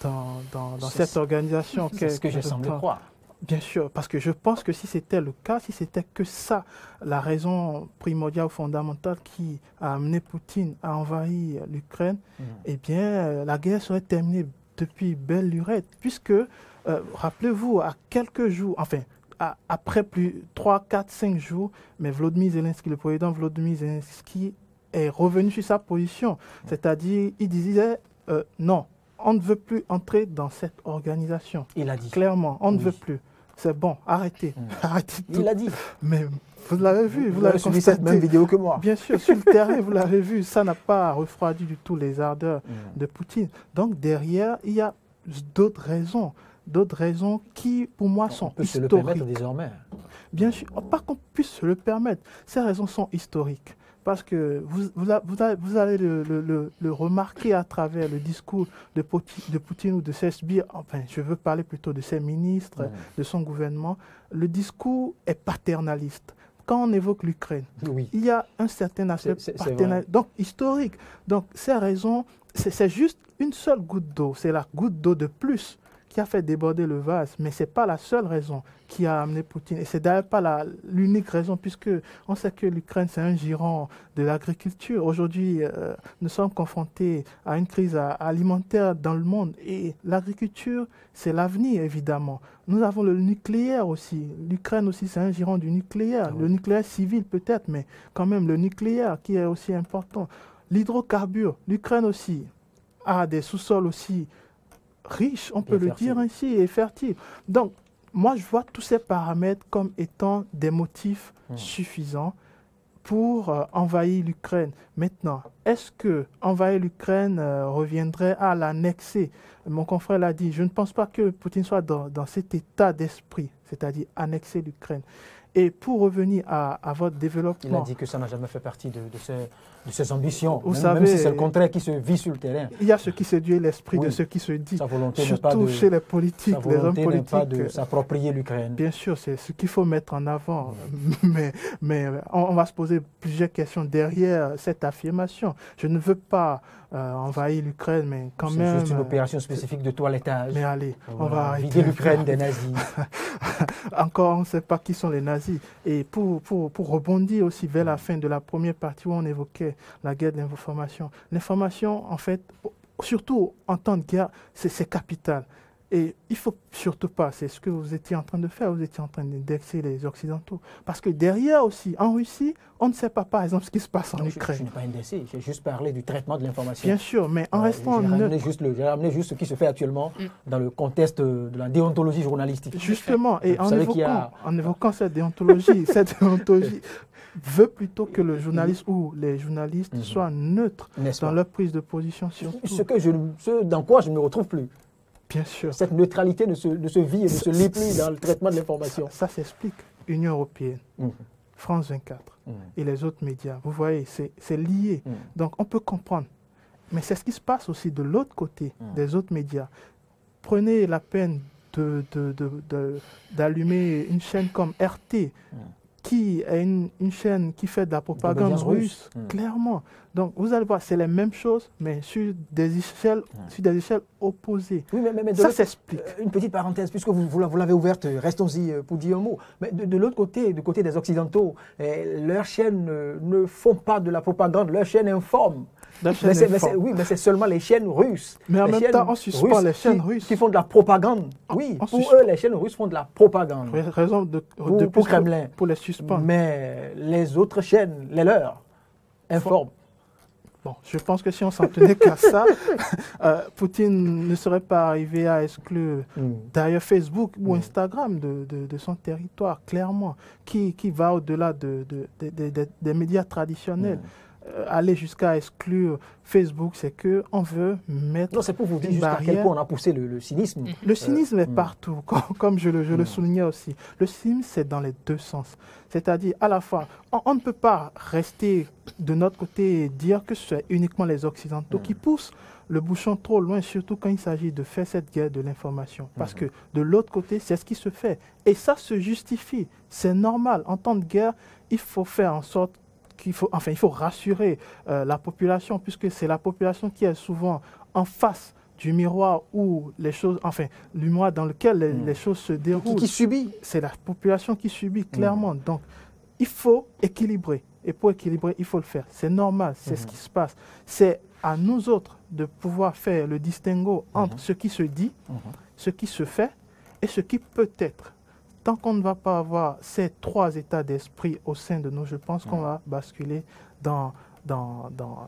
dans, dans, dans C'est cette organisation. [LAUGHS] C'est ce que j'ai semblé croire. Bien sûr, parce que je pense que si c'était le cas, si c'était que ça, la raison primordiale ou fondamentale qui a amené Poutine à envahir l'Ukraine, Mhm. eh bien, euh, la guerre serait terminée depuis belle lurette, puisque, euh, rappelez-vous, à quelques jours, enfin, à- après plus 3, 4, 5 jours, mais Volodymyr Zelensky, le président Volodymyr Zelensky, est revenu sur sa position. C'est-à-dire, il disait, euh, non, on ne veut plus entrer dans cette organisation. Il a dit. Clairement, on ne veut plus. C'est bon, arrêtez. Mm. [LAUGHS] Arrêtez tout. Il a dit. Mais vous l'avez vu, vous Vous l'avez avez suivi cette même constaté. vidéo que moi. Bien sûr, sur le terrain, vous l'avez vu, ça n'a pas refroidi du tout les ardeurs Mhm. de Poutine. Donc derrière, il y a d'autres raisons, d'autres raisons qui, pour moi, On sont peut se le historiques. permettre désormais. Bien sûr, pas qu'on puisse se le permettre. Ces raisons sont historiques. Parce que vous, vous, allez le, le- le- le remarquer à travers le discours de, Poutine ou de ses sbires, enfin, je veux parler plutôt de ses ministres, de son gouvernement. Le discours est paternaliste. Quand on évoque l'Ukraine, Oui. il y a un certain aspect paternaliste, donc historique. Donc ces raisons, c'est juste une seule goutte d'eau, c'est la goutte d'eau de plus qui a fait déborder le vase, mais ce n'est pas la seule raison qui a amené Poutine. Et c'est d'ailleurs pas la- l'unique raison, puisque on sait que l'Ukraine, c'est un giron de l'agriculture. Aujourd'hui, euh, nous sommes confrontés à une crise alimentaire dans le monde. Et l'agriculture, c'est l'avenir, évidemment. Nous avons le nucléaire aussi. L'Ukraine aussi, c'est un giron du nucléaire. Ah oui. Le nucléaire civil peut-être, mais quand même le nucléaire qui est aussi important. L'hydrocarbure, l'Ukraine aussi a des sous-sols aussi riches, on peut le dire ainsi, et fertiles. Donc, moi, je vois tous ces paramètres comme étant des motifs Hmm. suffisants pour euh, envahir l'Ukraine. Maintenant, est-ce que envahir l'Ukraine euh, reviendrait à l'annexer? Mon confrère l'a dit, je ne pense pas que Poutine soit dans, dans cet état d'esprit, c'est-à-dire annexer l'Ukraine. Et pour revenir à, à votre Il a développement, dit que ça n'a jamais fait partie de, de ses, de ses ambitions. Vous même, savez- même si c'est le contraire qui se vit sur le terrain. il y a ce qui séduit l'esprit Oui. de ce qui se dit, Sa volonté pas surtout de, chez les politiques, les hommes n'est pas politiques. de s'approprier l'Ukraine. Bien sûr, c'est ce qu'il faut mettre en avant. [LAUGHS] Mais, mais on, on va se poser plusieurs questions derrière cette affirmation. Je ne veux pas euh, envahir l'Ukraine, mais quand C'est même. juste une euh, opération spécifique de toilettage. Mais allez, on va arrêter. vider l'Ukraine des nazis. [LAUGHS] Encore, on ne sait pas qui sont les nazis. Et pour, pour, pour rebondir aussi vers la fin de la première partie où on évoquait la guerre de l'information, l'information, en fait, surtout en temps de guerre, c'est c'est capital. Et il ne faut surtout pas, c'est ce que vous étiez en train de faire, vous étiez en train d'indexer les Occidentaux. Parce que derrière aussi, en Russie, on ne sait pas, par exemple, ce qui se passe en Non, je, je Ukraine. n'ai pas indexé, j'ai juste parlé du traitement de l'information. Bien sûr, mais en Euh, restant j'ai ramené, neutre, juste le- j'ai ramené juste ce qui se fait actuellement dans le contexte de la déontologie journalistique. Justement, et en évoquant, a- en évoquant cette déontologie, [LAUGHS] cette déontologie veut plutôt que le journaliste ou les journalistes Mhm. soient neutres dans leur prise de position surtout. ce, que je, ce dans quoi je ne me retrouve plus. Bien sûr, Cette neutralité ne se, ne se vit et ne se lit plus dans le traitement de l'information. ça s'explique. Union européenne, Mhm. France 24 Mhm. et les autres médias, vous voyez, c'est lié. Mhm. Donc on peut comprendre. Mais c'est ce qui se passe aussi de l'autre côté des autres médias. Prenez la peine de- de- de- de- d'allumer une chaîne comme RT. Qui est une, une chaîne qui fait de la propagande russe. Mhm. clairement. Donc vous allez voir, c'est les mêmes choses, mais sur des échelles, Mhm. sur des échelles opposées. Oui, mais, mais- mais de Ça s'explique. Euh, Une petite parenthèse, puisque vous, vous la- vous l'avez ouverte, restons-y euh, pour dire un mot. Mais de, de l'autre côté, du côté des Occidentaux, euh, leurs chaînes euh, ne font pas de la propagande, leurs chaînes informent. La chaîne Mais c'est- mais informe. c'est- oui, mais c'est seulement les chaînes russes. Mais en Les même temps, on suspend les chaînes qui, russes. Qui font de la propagande. On- Oui, on pour suspend. eux, les chaînes russes font de la propagande. Pour raison de, Pour- de pour plus Kremlin. pour les suspendre. Mais les autres chaînes, les leurs, informent. Bon, je pense que si on s'en tenait qu'à ça, [LAUGHS] euh, Poutine ne serait pas arrivé à exclure Mm. d'ailleurs Facebook ou Mm. Instagram de, de- de son territoire, clairement, qui, qui va au-delà de, de- de- de- de- des médias traditionnels. Mm. Euh, aller jusqu'à exclure Facebook, c'est que on veut mettre Non, c'est pour vous dire jusqu'à quel point on a poussé le, le cynisme. Le cynisme est mm. partout, [LAUGHS] comme, comme je, le, je le Mm. soulignais aussi. Le cynisme, c'est dans les deux sens. C'est-à-dire, à la fois, on, on ne peut pas rester de notre côté et dire que c'est uniquement les Occidentaux Mm. qui poussent le bouchon trop loin, surtout quand il s'agit de faire cette guerre de l'information. Parce Mm. que de l'autre côté, c'est ce qui se fait. Et ça se justifie. C'est normal. En temps de guerre, il faut faire en sorte qu'il faut, enfin, il faut rassurer euh, la population, puisque c'est la population qui est souvent en face du miroir où les choses, enfin, le miroir dans lequel les, Mm. les choses se déroulent, qui subit c'est la population qui subit clairement. Donc, il faut équilibrer. Et pour équilibrer, il faut le faire. C'est normal, c'est ce qui se passe. C'est à nous autres de pouvoir faire le distinguo entre ce qui se dit, Mhm. ce qui se fait et ce qui peut être. Tant qu'on ne va pas avoir ces trois états d'esprit au sein de nous, je pense qu'on va basculer dans, dans, dans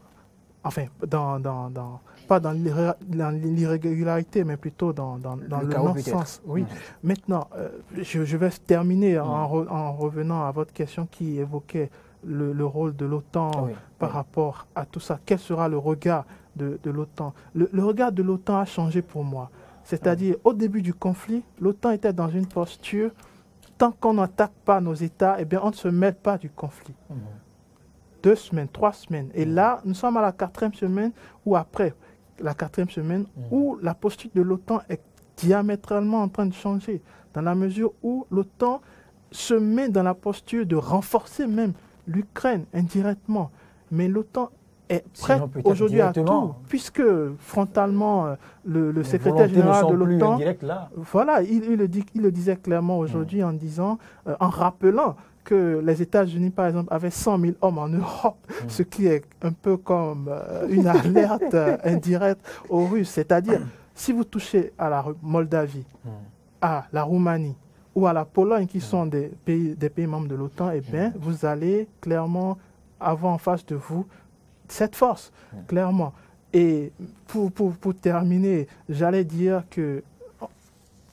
enfin, dans, dans, dans- pas dans l'irré- dans l'irrégularité, mais plutôt dans, Le le, non-sens. Oui. Maintenant, euh, je, je vais terminer en, re- en revenant à votre question qui évoquait le, le rôle de l'OTAN oui, par oui. rapport à tout ça. Quel sera le regard de, de l'OTAN? Le, le regard de l'OTAN a changé pour moi. C'est-à-dire, au début du conflit, l'OTAN était dans une posture, tant qu'on n'attaque pas nos États, eh bien, on ne se mêle pas du conflit. Mhm. Deux semaines, trois semaines. Et Mm. là, nous sommes à la quatrième semaine ou après la quatrième semaine Mm. où la posture de l'OTAN est diamétralement en train de changer, dans la mesure où l'OTAN se met dans la posture de renforcer même l'Ukraine indirectement. Mais l'OTAN est prête aujourd'hui à tout, directement. puisque frontalement, euh, le, secrétaire général de l'OTAN voilà, il, il le dit, il le disait clairement aujourd'hui en disant, euh, en rappelant que les États-Unis, par exemple, avaient 100 000 hommes en Europe, Mm. ce qui est un peu comme euh, une alerte indirecte aux Russes. C'est-à-dire, si vous touchez à la Moldavie, à la Roumanie ou à la Pologne, qui sont des pays, des pays membres de l'OTAN, eh bien, vous allez clairement avoir en face de vous cette force, clairement. Et pour, pour, pour terminer, j'allais dire que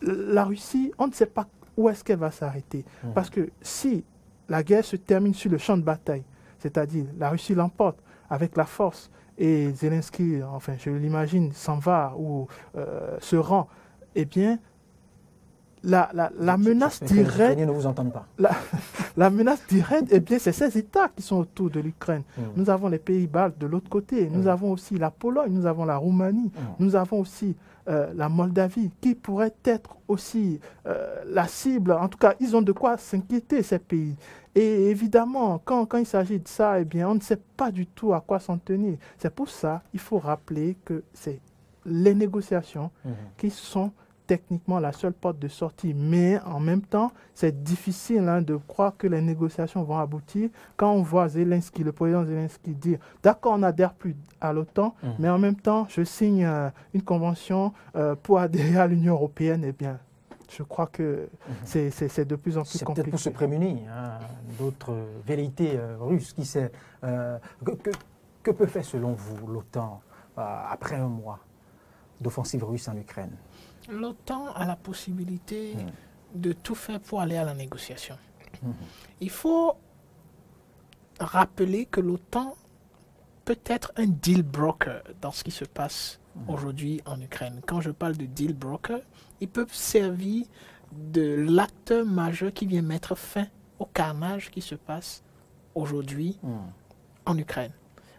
la Russie, on ne sait pas où est-ce qu'elle va s'arrêter. Parce que si la guerre se termine sur le champ de bataille, c'est-à-dire la Russie l'emporte avec la force, et Zelensky, enfin je l'imagine, s'en va ou euh, se rend, eh bien, la, la, la menace directe ne vous entendent pas. [LAUGHS] la menace directe, eh bien, c'est ces États qui sont autour de l'Ukraine. Mhm. Nous avons les pays baltes de l'autre côté, nous Mhm. avons aussi la Pologne, nous avons la Roumanie, Mhm. nous avons aussi euh, la Moldavie, qui pourrait être aussi euh, la cible. En tout cas, ils ont de quoi s'inquiéter, ces pays. Et évidemment, quand, quand il s'agit de ça, eh bien, on ne sait pas du tout à quoi s'en tenir. C'est pour ça qu'il faut rappeler que c'est les négociations qui sont techniquement la seule porte de sortie. Mais en même temps, c'est difficile hein, de croire que les négociations vont aboutir quand on voit Zelensky, le président Zelensky dire d'accord, on n'adhère plus à l'OTAN, Mhm. mais en même temps, je signe euh, une convention euh, pour adhérer à l'Union européenne. Eh bien, je crois que c'est- c'est de plus en plus C'est peut-être compliqué. pour se prémunir hein, d'autres euh, velléités euh, russes. Qui sait que, que- que peut faire selon vous l'OTAN après un mois d'offensive russe en Ukraine? L'OTAN a la possibilité Mm. de tout faire pour aller à la négociation. Mhm. Il faut rappeler que l'OTAN peut être un deal broker dans ce qui se passe aujourd'hui en Ukraine. Quand je parle de deal broker, ils peuvent servir de l'acteur majeur qui vient mettre fin au carnage qui se passe aujourd'hui en Ukraine.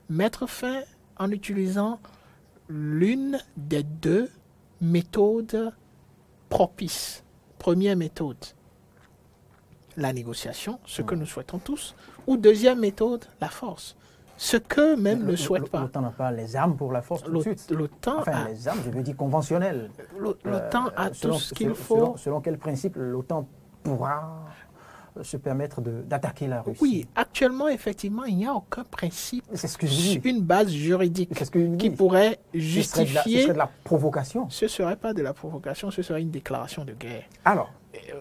Mettre fin en utilisant l'une des deux méthodes propices. Première méthode, la négociation, ce que nous souhaitons tous. Ou deuxième méthode, la force. Ce que même ne souhaite pas. L'OTAN n'a pas les armes pour la force tout de suite. L'OTAN Enfin, a, les armes, je veux dire conventionnelles. l'O- l'OTAN a Euh, tout selon- ce qu'il faut. Selon, selon quel principe l'OTAN pourra se permettre d'attaquer la Russie Oui, actuellement, effectivement, il n'y a aucun principe, C'est ce que je dis. une base juridique C'est ce que je qui pourrait Ce serait, de la, ce justifier. serait de la provocation. Ce ne serait pas de la provocation, ce serait une déclaration de guerre. Alors,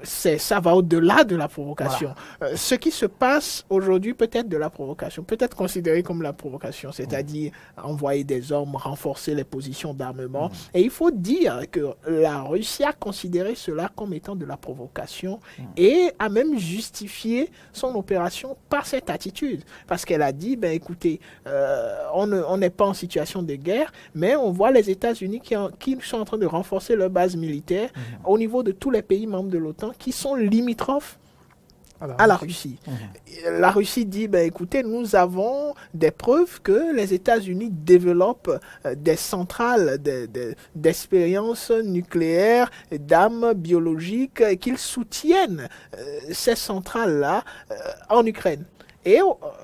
ça va au-delà de la provocation. Euh, ce qui se passe aujourd'hui peut être de la provocation, peut être considéré comme la provocation, c'est-à-dire envoyer des hommes, renforcer les positions d'armement. Et il faut dire que la Russie a considéré cela comme étant de la provocation et a même justifié son opération par cette attitude, parce qu'elle a dit, ben écoutez, euh, on ne- on n'est pas en situation de guerre, mais on voit les États-Unis qui sont en train de renforcer leur base militaire au niveau de tous les pays membres de l'OTAN qui sont limitrophes à la Russie. Mhm. La Russie dit, ben, écoutez, nous avons des preuves que les États-Unis développent euh, des centrales de- de- d'expériences nucléaires, d'armes biologiques, et qu'ils soutiennent euh, ces centrales-là euh, en Ukraine. Et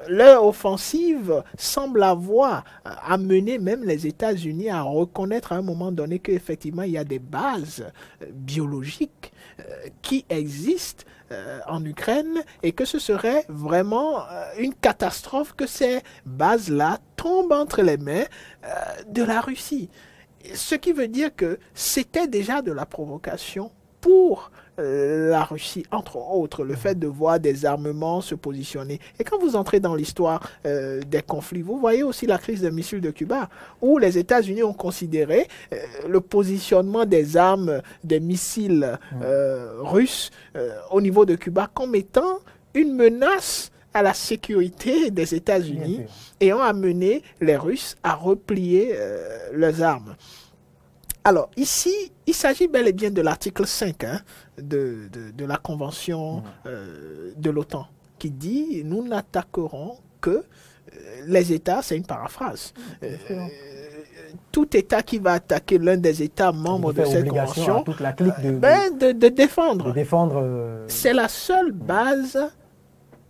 leur offensive semble avoir amené même les États-Unis à reconnaître à un moment donné qu'effectivement il y a des bases biologiques qui existent en Ukraine et que ce serait vraiment une catastrophe que ces bases-là tombent entre les mains de la Russie. Ce qui veut dire que c'était déjà de la provocation pour euh, la Russie, entre autres, le fait de voir des armements se positionner. Et quand vous entrez dans l'histoire euh, des conflits, vous voyez aussi la crise des missiles de Cuba, où les États-Unis ont considéré euh, le positionnement des armes, des missiles russes au niveau de Cuba comme étant une menace à la sécurité des États-Unis et ont amené les Russes à replier leurs armes. Alors, ici, il s'agit bel et bien de l'article 5 hein, de, de, la Convention mmh. euh, de l'OTAN, qui dit nous n'attaquerons que euh, les États, c'est une paraphrase. Euh, tout État qui va attaquer l'un des États membres de cette convention, toute la clique de, ben, de, de défendre. De défendre c'est la seule base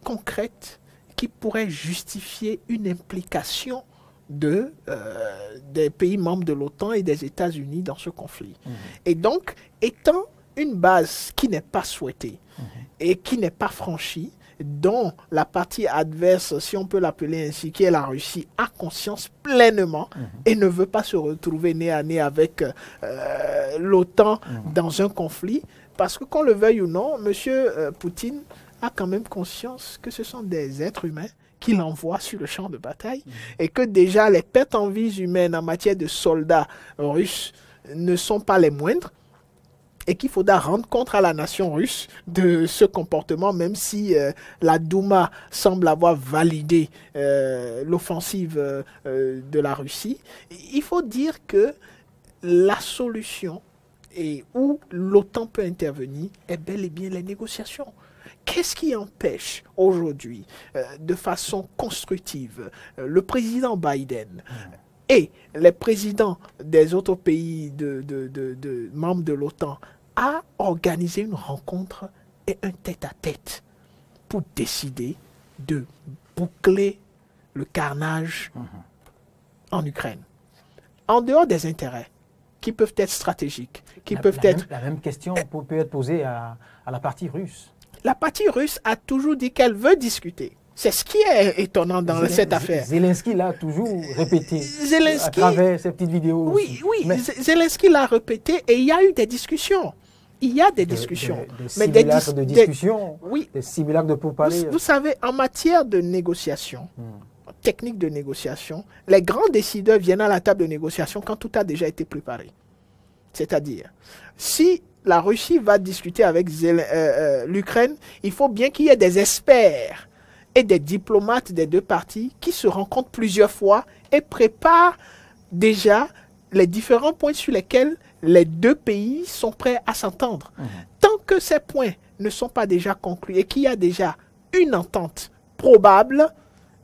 concrète qui pourrait justifier une implication de, euh, des pays membres de l'OTAN et des États-Unis dans ce conflit. Mhm. Et donc, étant une base qui n'est pas souhaitée mhm. et qui n'est pas franchie, dont la partie adverse, si on peut l'appeler ainsi, qui est la Russie, a conscience pleinement mhm. et ne veut pas se retrouver nez à nez avec euh, l'OTAN dans un conflit, parce que qu'on le veuille ou non, M. Euh, Poutine a quand même conscience que ce sont des êtres humains qu'il envoie sur le champ de bataille et que déjà les pertes en vies humaines en matière de soldats russes ne sont pas les moindres et qu'il faudra rendre compte à la nation russe de ce comportement, même si euh, la Douma semble avoir validé euh, l'offensive euh, de la Russie. Il faut dire que la solution et où l'OTAN peut intervenir est bel et bien les négociations. Qu'est-ce qui empêche aujourd'hui, euh, de façon constructive, euh, le président Biden et les présidents des autres pays de, membres de l'OTAN à organiser une rencontre et un tête-à-tête pour décider de boucler le carnage mhm. en Ukraine, en dehors des intérêts qui peuvent être stratégiques, qui peuvent être... la même question peut être posée à la partie russe la partie russe a toujours dit qu'elle veut discuter. C'est ce qui est étonnant dans cette affaire. Zelensky l'a toujours répété Zelensky, à travers ces petites vidéos. Oui, oui, Zelensky l'a répété et il y a eu des discussions. Il y a des discussions. des simulacres de discussion, oui, des simulacres de pourparlers. Vous, vous, savez, en matière de négociation, hmm. technique de négociation, les grands décideurs viennent à la table de négociation quand tout a déjà été préparé. C'est-à-dire, si la Russie va discuter avec euh, euh, l'Ukraine, il faut bien qu'il y ait des experts et des diplomates des deux parties qui se rencontrent plusieurs fois et préparent déjà les différents points sur lesquels les deux pays sont prêts à s'entendre. Mmh. Tant que ces points ne sont pas déjà conclus et qu'il y a déjà une entente probable,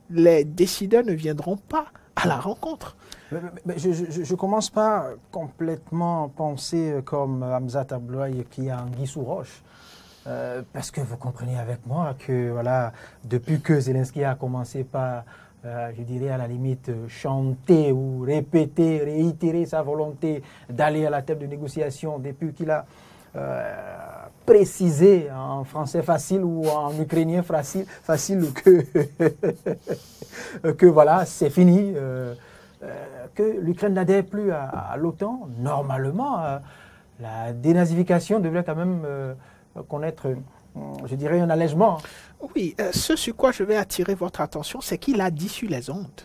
les décideurs ne viendront pas à la rencontre je, ne commence pas complètement penser comme Hamza Abloy qui a Anguille sous roche. Euh, parce que vous comprenez avec moi que voilà, depuis que Zelensky a commencé par, euh, je dirais à la limite, chanter ou répéter, réitérer sa volonté d'aller à la table de négociation, depuis qu'il a euh, précisé en français facile ou en ukrainien facile, facile que, [LAUGHS] que voilà, c'est fini. Euh, que l'Ukraine n'adhère plus à, l'OTAN, normalement, euh, la dénazification devrait quand même euh, connaître, je dirais, un allègement. Oui, ce sur quoi je vais attirer votre attention, c'est qu'il a dit sur les ondes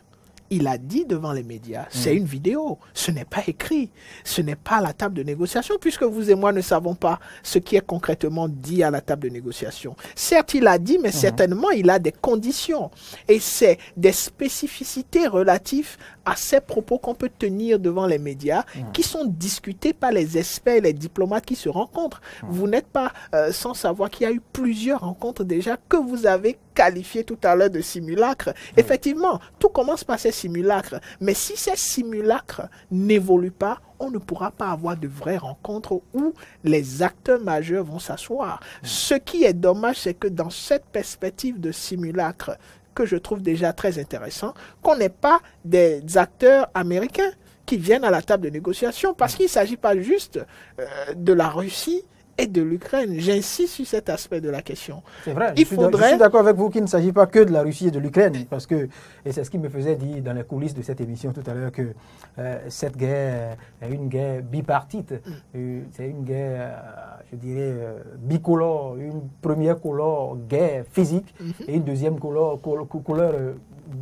il a dit devant les médias, c'est mm. une vidéo, ce n'est pas écrit, ce n'est pas la table de négociation, puisque vous et moi ne savons pas ce qui est concrètement dit à la table de négociation. Certes, il a dit, mais mm-hmm. certainement, il a des conditions. Et c'est des spécificités relatives à ces propos qu'on peut tenir devant les médias, mm. qui sont discutés par les experts et les diplomates qui se rencontrent. Mm. Vous n'êtes pas euh, sans savoir qu'il y a eu plusieurs rencontres déjà que vous avez qualifiées tout à l'heure de simulacres. Effectivement, tout commence par ces simulacres. Mais si ces simulacres n'évoluent pas, on ne pourra pas avoir de vraies rencontres où les acteurs majeurs vont s'asseoir. Ce qui est dommage, c'est que dans cette perspective de simulacre que je trouve déjà très intéressant, qu'on n'ait pas des acteurs américains qui viennent à la table de négociation, parce qu'il ne s'agit pas juste euh, de la Russie et de l'Ukraine. J'insiste sur cet aspect de la question. C'est vrai, Il je, faudrait... suis d'accord avec vous qu'il ne s'agit pas que de la Russie et de l'Ukraine, parce que, et c'est ce qui me faisait dire dans les coulisses de cette émission tout à l'heure, que euh, cette guerre est une guerre bipartite, mm. euh, c'est une guerre, euh, je dirais, bicolore, une première couleur guerre physique mm-hmm. et une deuxième couleur, couleur,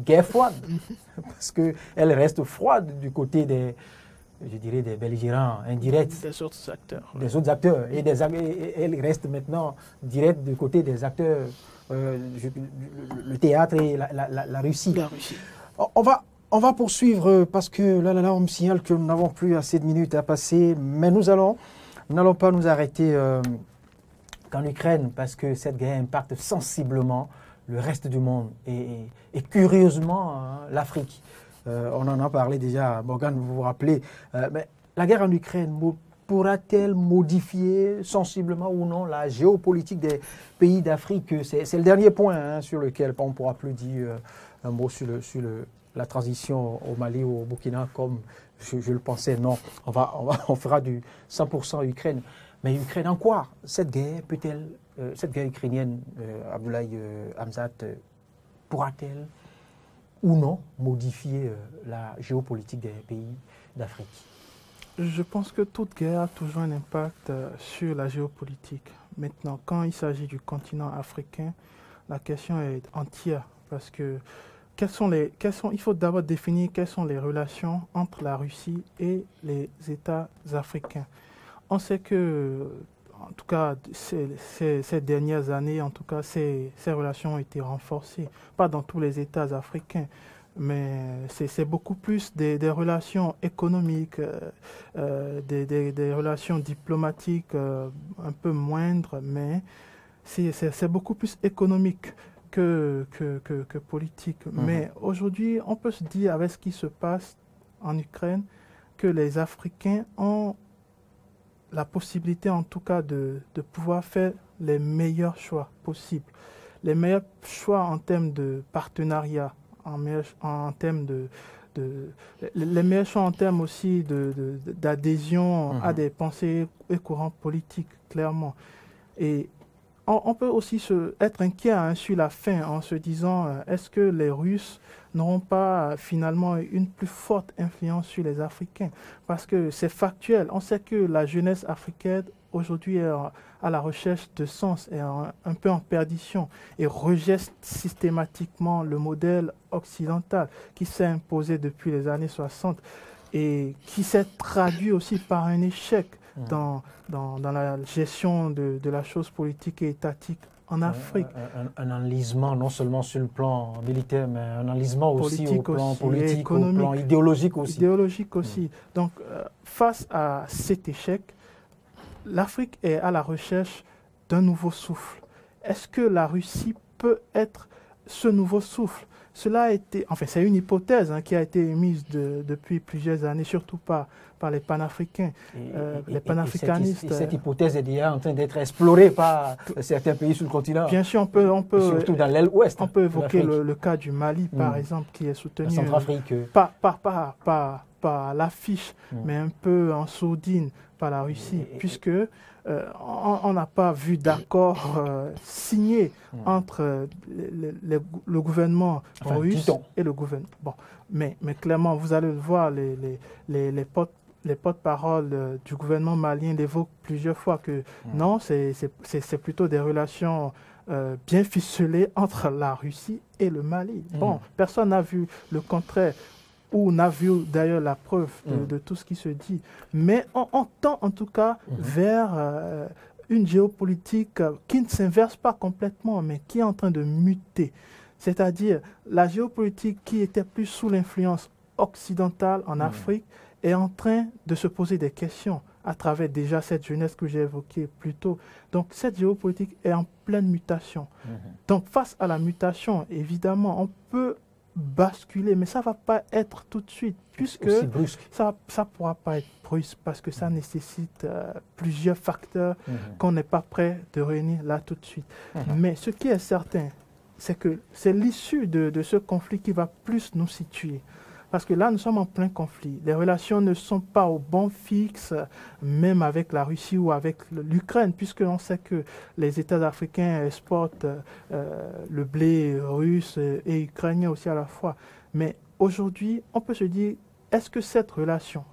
guerre froide, mm-hmm. [LAUGHS] parce qu'elle reste froide du côté des je dirais, des belligérants indirects. Des autres acteurs. Des autres acteurs. Et, des, elle reste maintenant directe du côté des acteurs, euh, le, théâtre et la, Russie. La Russie. On va, on va poursuivre euh, parce que là, là, là, on me signale que nous n'avons plus assez de minutes à passer. Mais nous allons, n'allons pas nous arrêter euh, qu'en Ukraine parce que cette guerre impacte sensiblement le reste du monde et, curieusement hein, l'Afrique. Euh, on en a parlé déjà, Morgan, vous vous rappelez. Euh, mais la guerre en Ukraine pourra-t-elle modifier sensiblement ou non la géopolitique des pays d'Afrique? C'est le dernier point hein, sur lequel on pourra plus dire euh, un mot sur, la transition au Mali ou au Burkina comme je, le pensais. Non, on, fera du 100% Ukraine. Mais Ukraine en quoi Cette guerre peut-elle, cette guerre ukrainienne, Abdoulaye Hamzat, pourra-t-elle ou non modifier euh, la géopolitique des pays d'Afrique Je pense que toute guerre a toujours un impact euh, sur la géopolitique. Maintenant, quand il s'agit du continent africain, la question est entière parce que sont les, sont, il faut d'abord définir quelles sont les relations entre la Russie et les États africains. On sait que en tout cas, ces, dernières années, en tout cas, ces, relations ont été renforcées. Pas dans tous les États africains, mais c'est beaucoup plus des, relations économiques, euh, euh, des, relations diplomatiques euh, un peu moindres, mais c'est beaucoup plus économique que, que, politique. Mhm. Mais aujourd'hui, on peut se dire, avec ce qui se passe en Ukraine, que les Africains ont la possibilité en tout cas de, de, pouvoir faire les meilleurs choix possibles. Les meilleurs choix en termes de partenariat, en, en termes de, de, les meilleurs choix en termes aussi d'adhésion à mhm. des pensées et courants politiques, clairement. Et on, peut aussi se, être inquiet hein, sur la fin en se disant euh, est-ce que les Russes n'auront pas finalement une plus forte influence sur les Africains Parce que c'est factuel. On sait que la jeunesse africaine aujourd'hui est à la recherche de sens et un, un peu en perdition et rejette systématiquement le modèle occidental qui s'est imposé depuis les années 60 et qui s'est traduit aussi par un échec dans, dans, dans, la gestion de, de, la chose politique et étatique en Afrique. Un, enlisement non seulement sur le plan militaire, mais un enlisement aussi au plan politique, au plan idéologique aussi. Idéologique aussi. Donc, euh, face à cet échec, l'Afrique est à la recherche d'un nouveau souffle. Est-ce que la Russie peut être ce nouveau souffle? Cela a été, enfin c'est une hypothèse hein, qui a été émise depuis plusieurs années, surtout par, par les panafricains, euh, les panafricanistes. cette, hypothèse est déjà en train d'être explorée par certains pays sur le continent. Bien sûr, on peut, on peut surtout dans l'aile ouest. On peut évoquer le, cas du Mali, par hmm. exemple, qui est soutenu Centrafrique. pas, pas, pas, pas, pas l'affiche, hmm. mais un peu en sourdine par la Russie, puisque euh, on n'a pas vu d'accord euh, signé hmm. entre le, gouvernement russe et le gouvernement. Bon, mais, mais clairement, vous allez le voir, les, les, les, porte les porte-paroles euh, du gouvernement malien l'évoquent plusieurs fois que hmm. non, c'est plutôt des relations bien ficelées entre la Russie et le Mali. Hmm. Bon, personne n'a vu le contraire où on a vu d'ailleurs la preuve de, mm. tout ce qui se dit. Mais on, tend en tout cas mm-hmm. vers euh, une géopolitique qui ne s'inverse pas complètement, mais qui est en train de muter. C'est-à-dire la géopolitique qui était plus sous l'influence occidentale en mm. Afrique est en train de se poser des questions à travers déjà cette jeunesse que j'ai évoquée plus tôt. Donc cette géopolitique est en pleine mutation. Mm-hmm. Donc face à la mutation, évidemment, on peut basculer, mais ça ne va pas être tout de suite, puisque ça ne pourra pas être brusque, parce que ça mm. nécessite euh, plusieurs facteurs mm-hmm. qu'on n'est pas prêt de réunir là tout de suite. Mais ce qui est certain, c'est que c'est l'issue de, de ce conflit qui va plus nous situer. Parce que là, nous sommes en plein conflit. Les relations ne sont pas au bon fixe, même avec la Russie ou avec l'Ukraine, puisque on sait que les États africains exportent euh, le blé russe et ukrainien aussi à la fois. Mais aujourd'hui, on peut se dire, est-ce que cette relation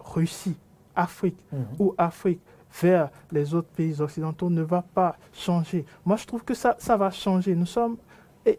Russie, Afrique Mhm. ou Afrique vers les autres pays occidentaux ne va pas changer? Moi, je trouve que ça, ça va changer. Nous sommes,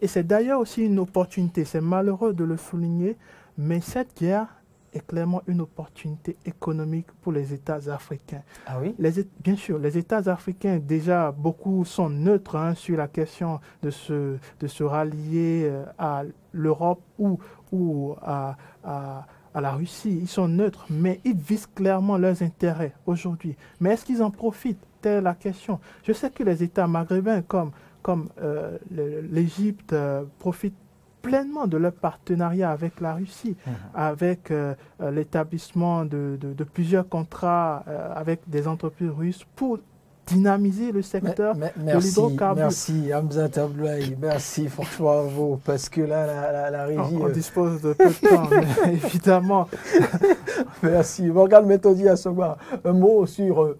et, c'est d'ailleurs aussi une opportunité, c'est malheureux de le souligner, mais cette guerre est clairement une opportunité économique pour les États africains. Ah oui? Les, bien sûr, les États africains, déjà, beaucoup sont neutres hein, sur la question de se, de se rallier euh, à l'Europe ou, ou à, à- à la Russie. Ils sont neutres, mais ils visent clairement leurs intérêts aujourd'hui. Mais est-ce qu'ils en profitent? Telle est la question. Je sais que les États maghrébins, comme, comme euh, l'Égypte, euh, profitent pleinement de leur partenariat avec la Russie Mhm. avec euh, l'établissement de, de- de plusieurs contrats avec des entreprises russes pour dynamiser le secteur. mais- merci, l'hydrocarbure. merci Hamza Tabloui, merci franchement à vous, parce que là, la, la, la régie... On, on dispose de peu de temps, [LAUGHS] mais évidemment. Merci. Morgane Méthodi Assogba, un mot sur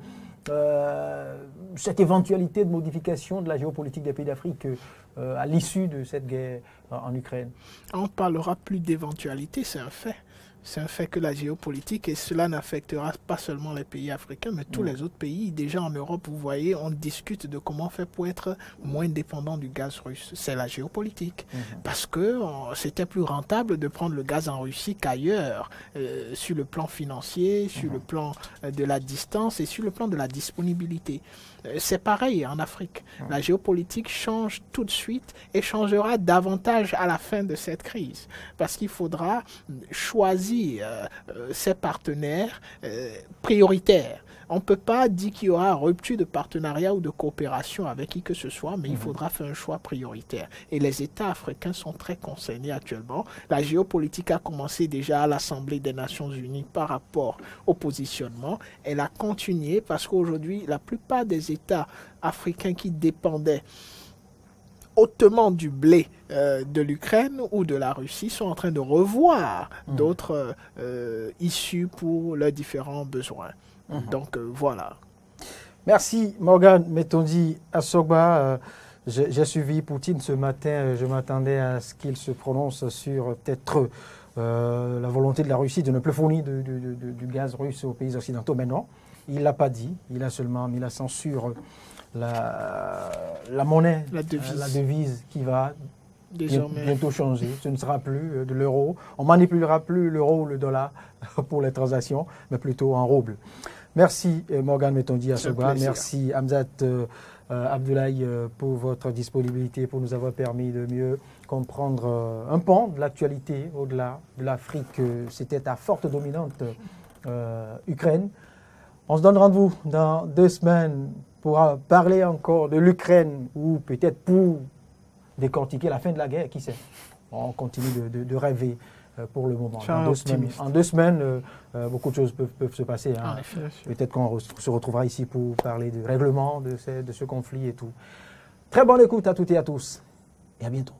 euh, cette éventualité de modification de la géopolitique des pays d'Afrique euh, à l'issue de cette guerre en, en Ukraine. On ne parlera plus d'éventualité, c'est un fait. C'est un fait que la géopolitique, et cela n'affectera pas seulement les pays africains, mais tous Mm. les autres pays. Déjà en Europe, vous voyez, on discute de comment faire pour être moins dépendant du gaz russe. C'est la géopolitique. Parce que euh, c'était plus rentable de prendre le gaz en Russie qu'ailleurs, euh, sur le plan financier, sur le plan euh, de la distance et sur le plan de la disponibilité. Euh, C'est pareil en Afrique. La géopolitique change tout de suite et changera davantage à la fin de cette crise. Parce qu'il faudra choisir euh, euh, ses partenaires prioritaires. On ne peut pas dire qu'il y aura rupture de partenariat ou de coopération avec qui que ce soit, mais il faudra faire un choix prioritaire. Et les États africains sont très concernés actuellement. La géopolitique a commencé déjà à l'Assemblée des Nations Unies par rapport au positionnement. Elle a continué parce qu'aujourd'hui, la plupart des États africains qui dépendaient hautement du blé euh, de l'Ukraine ou de la Russie sont en train de revoir Mhm. d'autres euh, issues pour leurs différents besoins. Mhm. Donc euh, voilà. Merci Morgane Méthodi Assogba. Euh, J'ai j'ai suivi Poutine ce matin. Je m'attendais à ce qu'il se prononce sur peut-être euh, la volonté de la Russie de ne plus fournir de- de- de- de- du gaz russe aux pays occidentaux. Mais non, il ne l'a pas dit. Il a seulement mis l'accent sur la, la monnaie, La devise. euh, la devise qui va Désormais, bientôt changer. Ce ne sera plus de l'euro. On manipulera plus l'euro ou le dollar [LAUGHS] pour les transactions, mais plutôt en rouble. Merci C'est un Assoba. Merci Hamzat euh, euh, Abdoulaye euh, pour votre disponibilité, pour nous avoir permis de mieux comprendre euh, un pan de l'actualité au-delà de l'Afrique. C'était ta forte dominante euh, Ukraine. On se donne rendez-vous dans deux semaines pour parler encore de l'Ukraine ou peut-être pour décortiquer la fin de la guerre, qui sait. On continue de, de- de rêver pour le moment. Deux semaines, en deux semaines, euh, euh, beaucoup de choses peuvent, peuvent se passer. hein. Peut-être qu'on re- se retrouvera ici pour parler du règlement de ce conflit et tout. Très bonne écoute à toutes et à tous et à bientôt.